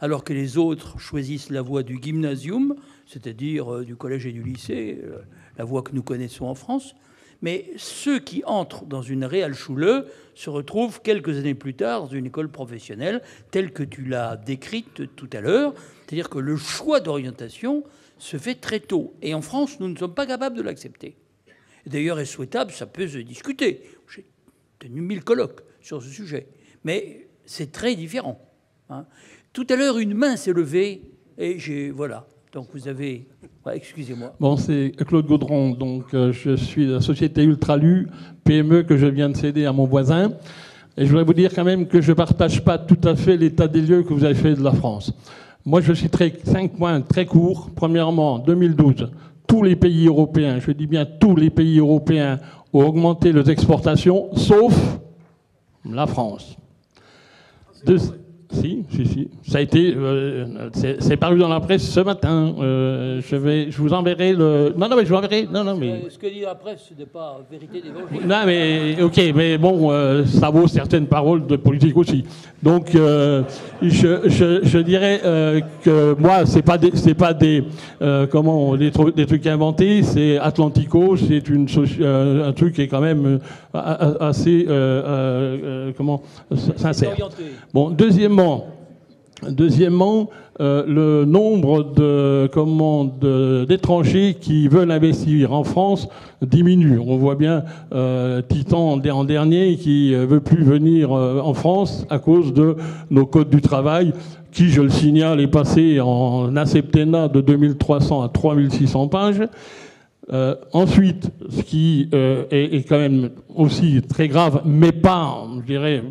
S1: alors que les autres choisissent la voie du gymnasium, c'est-à-dire euh, du collège et du lycée, euh, la voie que nous connaissons en France. Mais ceux qui entrent dans une Realschule se retrouvent quelques années plus tard dans une école professionnelle, telle que tu l'as décrite tout à l'heure. C'est-à-dire que le choix d'orientation se fait très tôt. Et en France, nous ne sommes pas capables de l'accepter. D'ailleurs, est souhaitable, ça peut se discuter. J'ai tenu mille colloques sur ce sujet. Mais c'est très différent. Hein. Tout à l'heure, une main s'est levée et j'ai. Voilà. Donc vous avez. Excusez-moi.
S7: Bon, c'est Claude Gaudron. Donc euh, je suis de la société Ultralu, PME que je viens de céder à mon voisin. Et je voudrais vous dire quand même que je ne partage pas tout à fait l'état des lieux que vous avez fait de la France. Moi, je citerai cinq points très courts. Premièrement, 2012, tous les pays européens, je dis bien tous les pays européens, ont augmenté leurs exportations, sauf la France. Si, si, si. Ça a été. Euh, c'est paru dans la presse ce matin. Euh, je vais, je vous enverrai le. Non, non, mais je vous enverrai. Non, non, mais.
S1: Euh, ce que dit la presse, ce n'est pas vérité d'évangile.
S7: Non, mais ok, mais bon, ça vaut certaines paroles de politique aussi. Donc, je, je, je, dirais que moi, c'est pas des, c'est pas des, comment, des, des, trucs inventés. C'est Atlantico. C'est une un truc qui est quand même assez, comment, sincère. Bon, deuxièmement. Deuxièmement, euh, le nombre d'étrangers qui veulent investir en France diminue. On voit bien euh, Titan en dernier qui ne veut plus venir euh, en France à cause de nos codes du travail qui, je le signale, est passé en un de 2300 à 3600 pages. ensuite, ce qui est, quand même aussi très grave, mais pas, je dirais,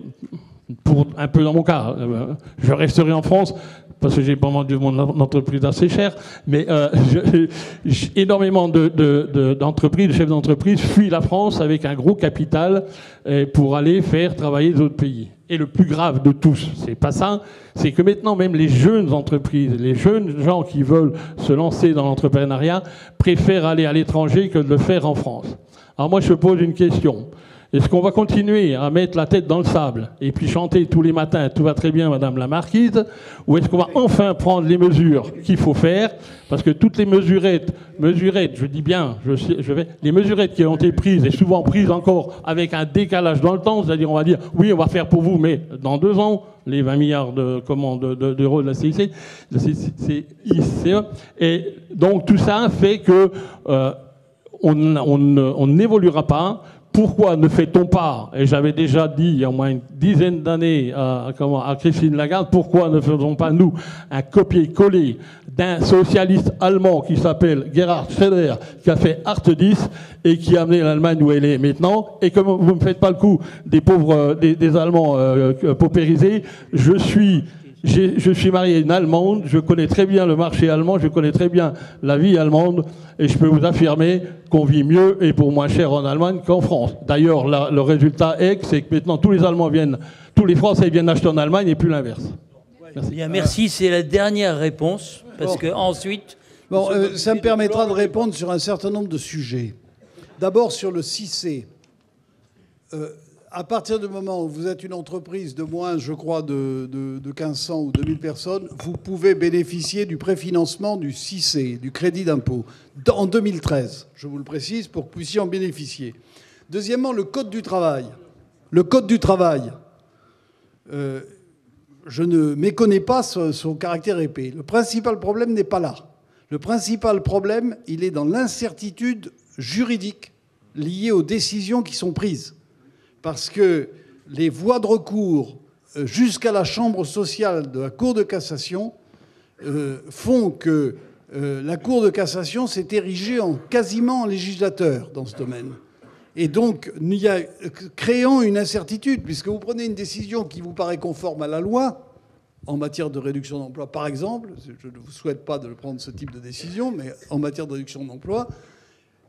S7: pour un peu dans mon cas, euh, je resterai en France parce que j'ai pas vendu mon entreprise assez cher, mais euh, énormément d'entreprises, de, chefs d'entreprise fuient la France avec un gros capital euh, pour aller faire travailler d'autres pays. Et le plus grave de tous, c'est pas ça, c'est que maintenant même les jeunes entreprises, les jeunes gens qui veulent se lancer dans l'entrepreneuriat préfèrent aller à l'étranger que de le faire en France. Alors moi je pose une question. Est-ce qu'on va continuer à mettre la tête dans le sable et puis chanter tous les matins tout va très bien, Madame la Marquise Ou est-ce qu'on va enfin prendre les mesures qu'il faut faire? Parce que toutes les mesurettes, mesurettes, je dis bien, je, vais, les mesurettes qui ont été prises et souvent prises encore avec un décalage dans le temps, c'est-à-dire on va dire oui, on va faire pour vous, mais dans deux ans, les 20 milliards de d'euros de, la CIC, de CICE, et donc tout ça fait que euh, on n'évoluera pas pourquoi ne fait-on pas, et j'avais déjà dit il y a au moins une dizaine d'années à, à, Christine Lagarde, pourquoi ne faisons pas nous un copier-coller d'un socialiste allemand qui s'appelle Gerhard Schröder, qui a fait Art 10 et qui a amené l'Allemagne où elle est maintenant. Et comme vous ne me faites pas le coup des pauvres, euh, des, Allemands euh, paupérisés, je suis je suis marié à une Allemande, je connais très bien le marché allemand, je connais très bien la vie allemande, et je peux vous affirmer qu'on vit mieux et pour moins cher en Allemagne qu'en France. D'ailleurs, le résultat est c'est que maintenant tous les Allemands viennent, tous les Français viennent acheter en Allemagne et plus l'inverse.
S1: Merci. merci, c'est la dernière réponse, parce que ensuite.
S2: Bon, euh, ça me permettra de répondre sur un certain nombre de sujets. D'abord sur le 6C. Euh, à partir du moment où vous êtes une entreprise de moins, je crois, de, de, 1500 ou 2000 personnes, vous pouvez bénéficier du préfinancement du CIC, du crédit d'impôt, en 2013. Je vous le précise pour que vous puissiez en bénéficier. Deuxièmement, le Code du travail. Le Code du travail. Euh, je ne méconnais pas son caractère épais. Le principal problème n'est pas là. Le principal problème, il est dans l'incertitude juridique liée aux décisions qui sont prises parce que les voies de recours euh, jusqu'à la chambre sociale de la Cour de cassation euh, font que euh, la Cour de cassation s'est érigée en quasiment législateur dans ce domaine. Et donc, créant une incertitude, puisque vous prenez une décision qui vous paraît conforme à la loi, en matière de réduction d'emploi, par exemple, je ne vous souhaite pas de prendre ce type de décision, mais en matière de réduction d'emploi,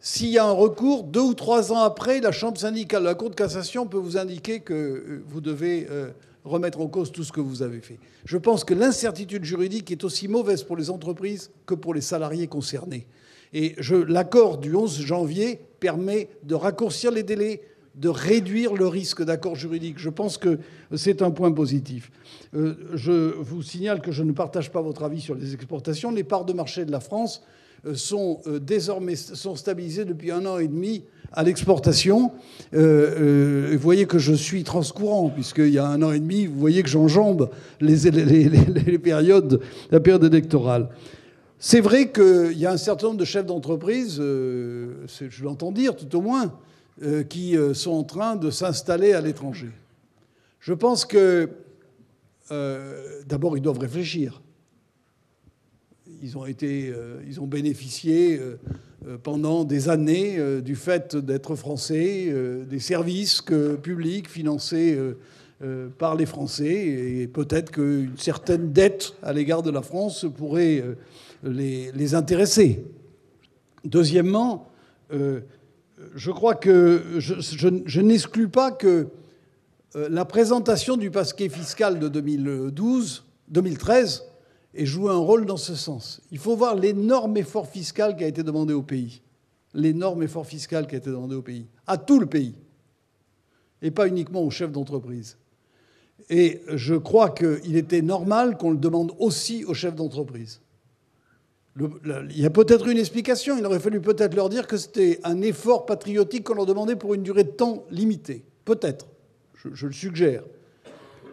S2: s'il y a un recours, deux ou trois ans après, la Chambre syndicale, la Cour de cassation peut vous indiquer que euh, vous devez euh, remettre en cause tout ce que vous avez fait. Je pense que l'incertitude juridique est aussi mauvaise pour les entreprises que pour les salariés concernés. Et l'accord du 11 janvier permet de raccourcir les délais, de réduire le risque d'accord juridique. Je pense que c'est un point positif. Euh, je vous signale que je ne partage pas votre avis sur les exportations. Les parts de marché de la France sont euh, désormais sont stabilisés depuis un an et demi à l'exportation. Euh, vous voyez que je suis transcourant, puisqu'il y a un an et demi, vous voyez que j'enjambe les, périodes, la période électorale. C'est vrai qu'il y a un certain nombre de chefs d'entreprise, je l'entends dire tout au moins, qui sont en train de s'installer à l'étranger. Je pense que, d'abord, ils doivent réfléchir ils ont, été, euh, ils ont bénéficié euh, euh, pendant des années du fait d'être français, des services publics financés par les Français, et peut-être qu'une certaine dette à l'égard de la France pourrait les, intéresser. Deuxièmement, je crois que je, n'exclus pas que la présentation du paquet fiscal de 2012, 2013 et jouer un rôle dans ce sens. Il faut voir l'énorme effort fiscal qui a été demandé au pays. L'énorme effort fiscal qui a été demandé au pays, à tout le pays, et pas uniquement aux chefs d'entreprise. Et je crois qu'il était normal qu'on le demande aussi aux chefs d'entreprise. Il y a peut-être une explication. Il aurait fallu peut-être leur dire que c'était un effort patriotique qu'on leur demandait pour une durée de temps limitée. Peut-être. Je, le suggère.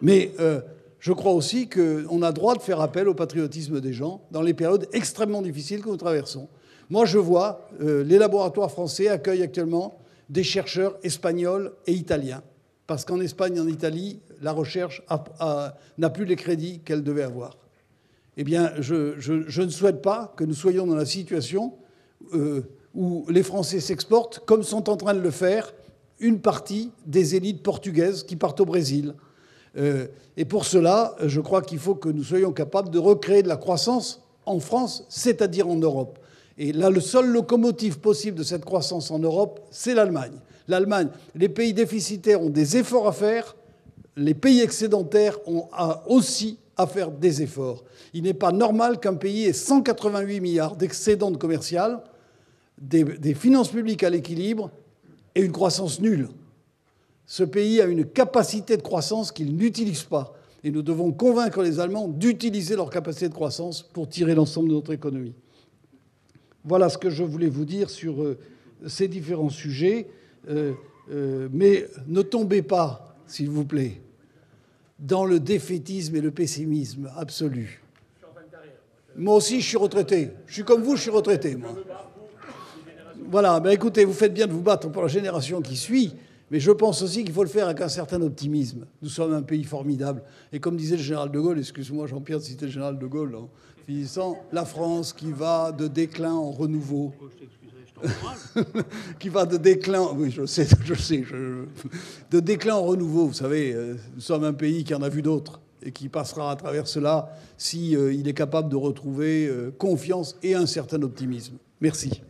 S2: Mais euh, je crois aussi qu'on a droit de faire appel au patriotisme des gens dans les périodes extrêmement difficiles que nous traversons. Moi, je vois, euh, les laboratoires français accueillent actuellement des chercheurs espagnols et italiens. Parce qu'en Espagne et en Italie, la recherche n'a plus les crédits qu'elle devait avoir. Eh bien, je, ne souhaite pas que nous soyons dans la situation euh, où les Français s'exportent, comme sont en train de le faire une partie des élites portugaises qui partent au Brésil, et pour cela, je crois qu'il faut que nous soyons capables de recréer de la croissance en France, c'est-à-dire en Europe. Et là, le seul locomotive possible de cette croissance en Europe, c'est l'Allemagne. L'Allemagne, les pays déficitaires ont des efforts à faire, les pays excédentaires ont aussi à faire des efforts. Il n'est pas normal qu'un pays ait 188 milliards d'excédents commercial, des, des finances publiques à l'équilibre et une croissance nulle. Ce pays a une capacité de croissance qu'il n'utilise pas. Et nous devons convaincre les Allemands d'utiliser leur capacité de croissance pour tirer l'ensemble de notre économie. Voilà ce que je voulais vous dire sur euh, ces différents sujets. Euh, euh, mais ne tombez pas, s'il vous plaît, dans le défaitisme et le pessimisme absolu. Moi aussi, je suis retraité. Je suis comme vous, je suis retraité. Voilà, ben écoutez, vous faites bien de vous battre pour la génération qui suit, mais je pense aussi qu'il faut le faire avec un certain optimisme. Nous sommes un pays formidable. Et comme disait le général de Gaulle, excuse-moi Jean-Pierre de citer le général de Gaulle, hein, finissant, la France qui va de déclin en renouveau. qui va de déclin, oui, je sais, je sais, de déclin en renouveau. Vous savez, euh, nous sommes un pays qui en a vu d'autres et qui passera à travers cela si euh, il est capable de retrouver euh, confiance et un certain optimisme. Merci.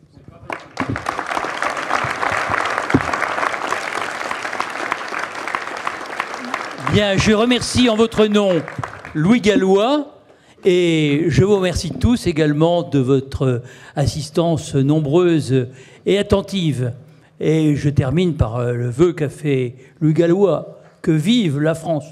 S1: Je remercie en votre nom Louis Gallois. Et je vous remercie tous également de votre assistance nombreuse et attentive. Et je termine par euh, le vœu qu'a fait Louis Gallois. Que vive la France!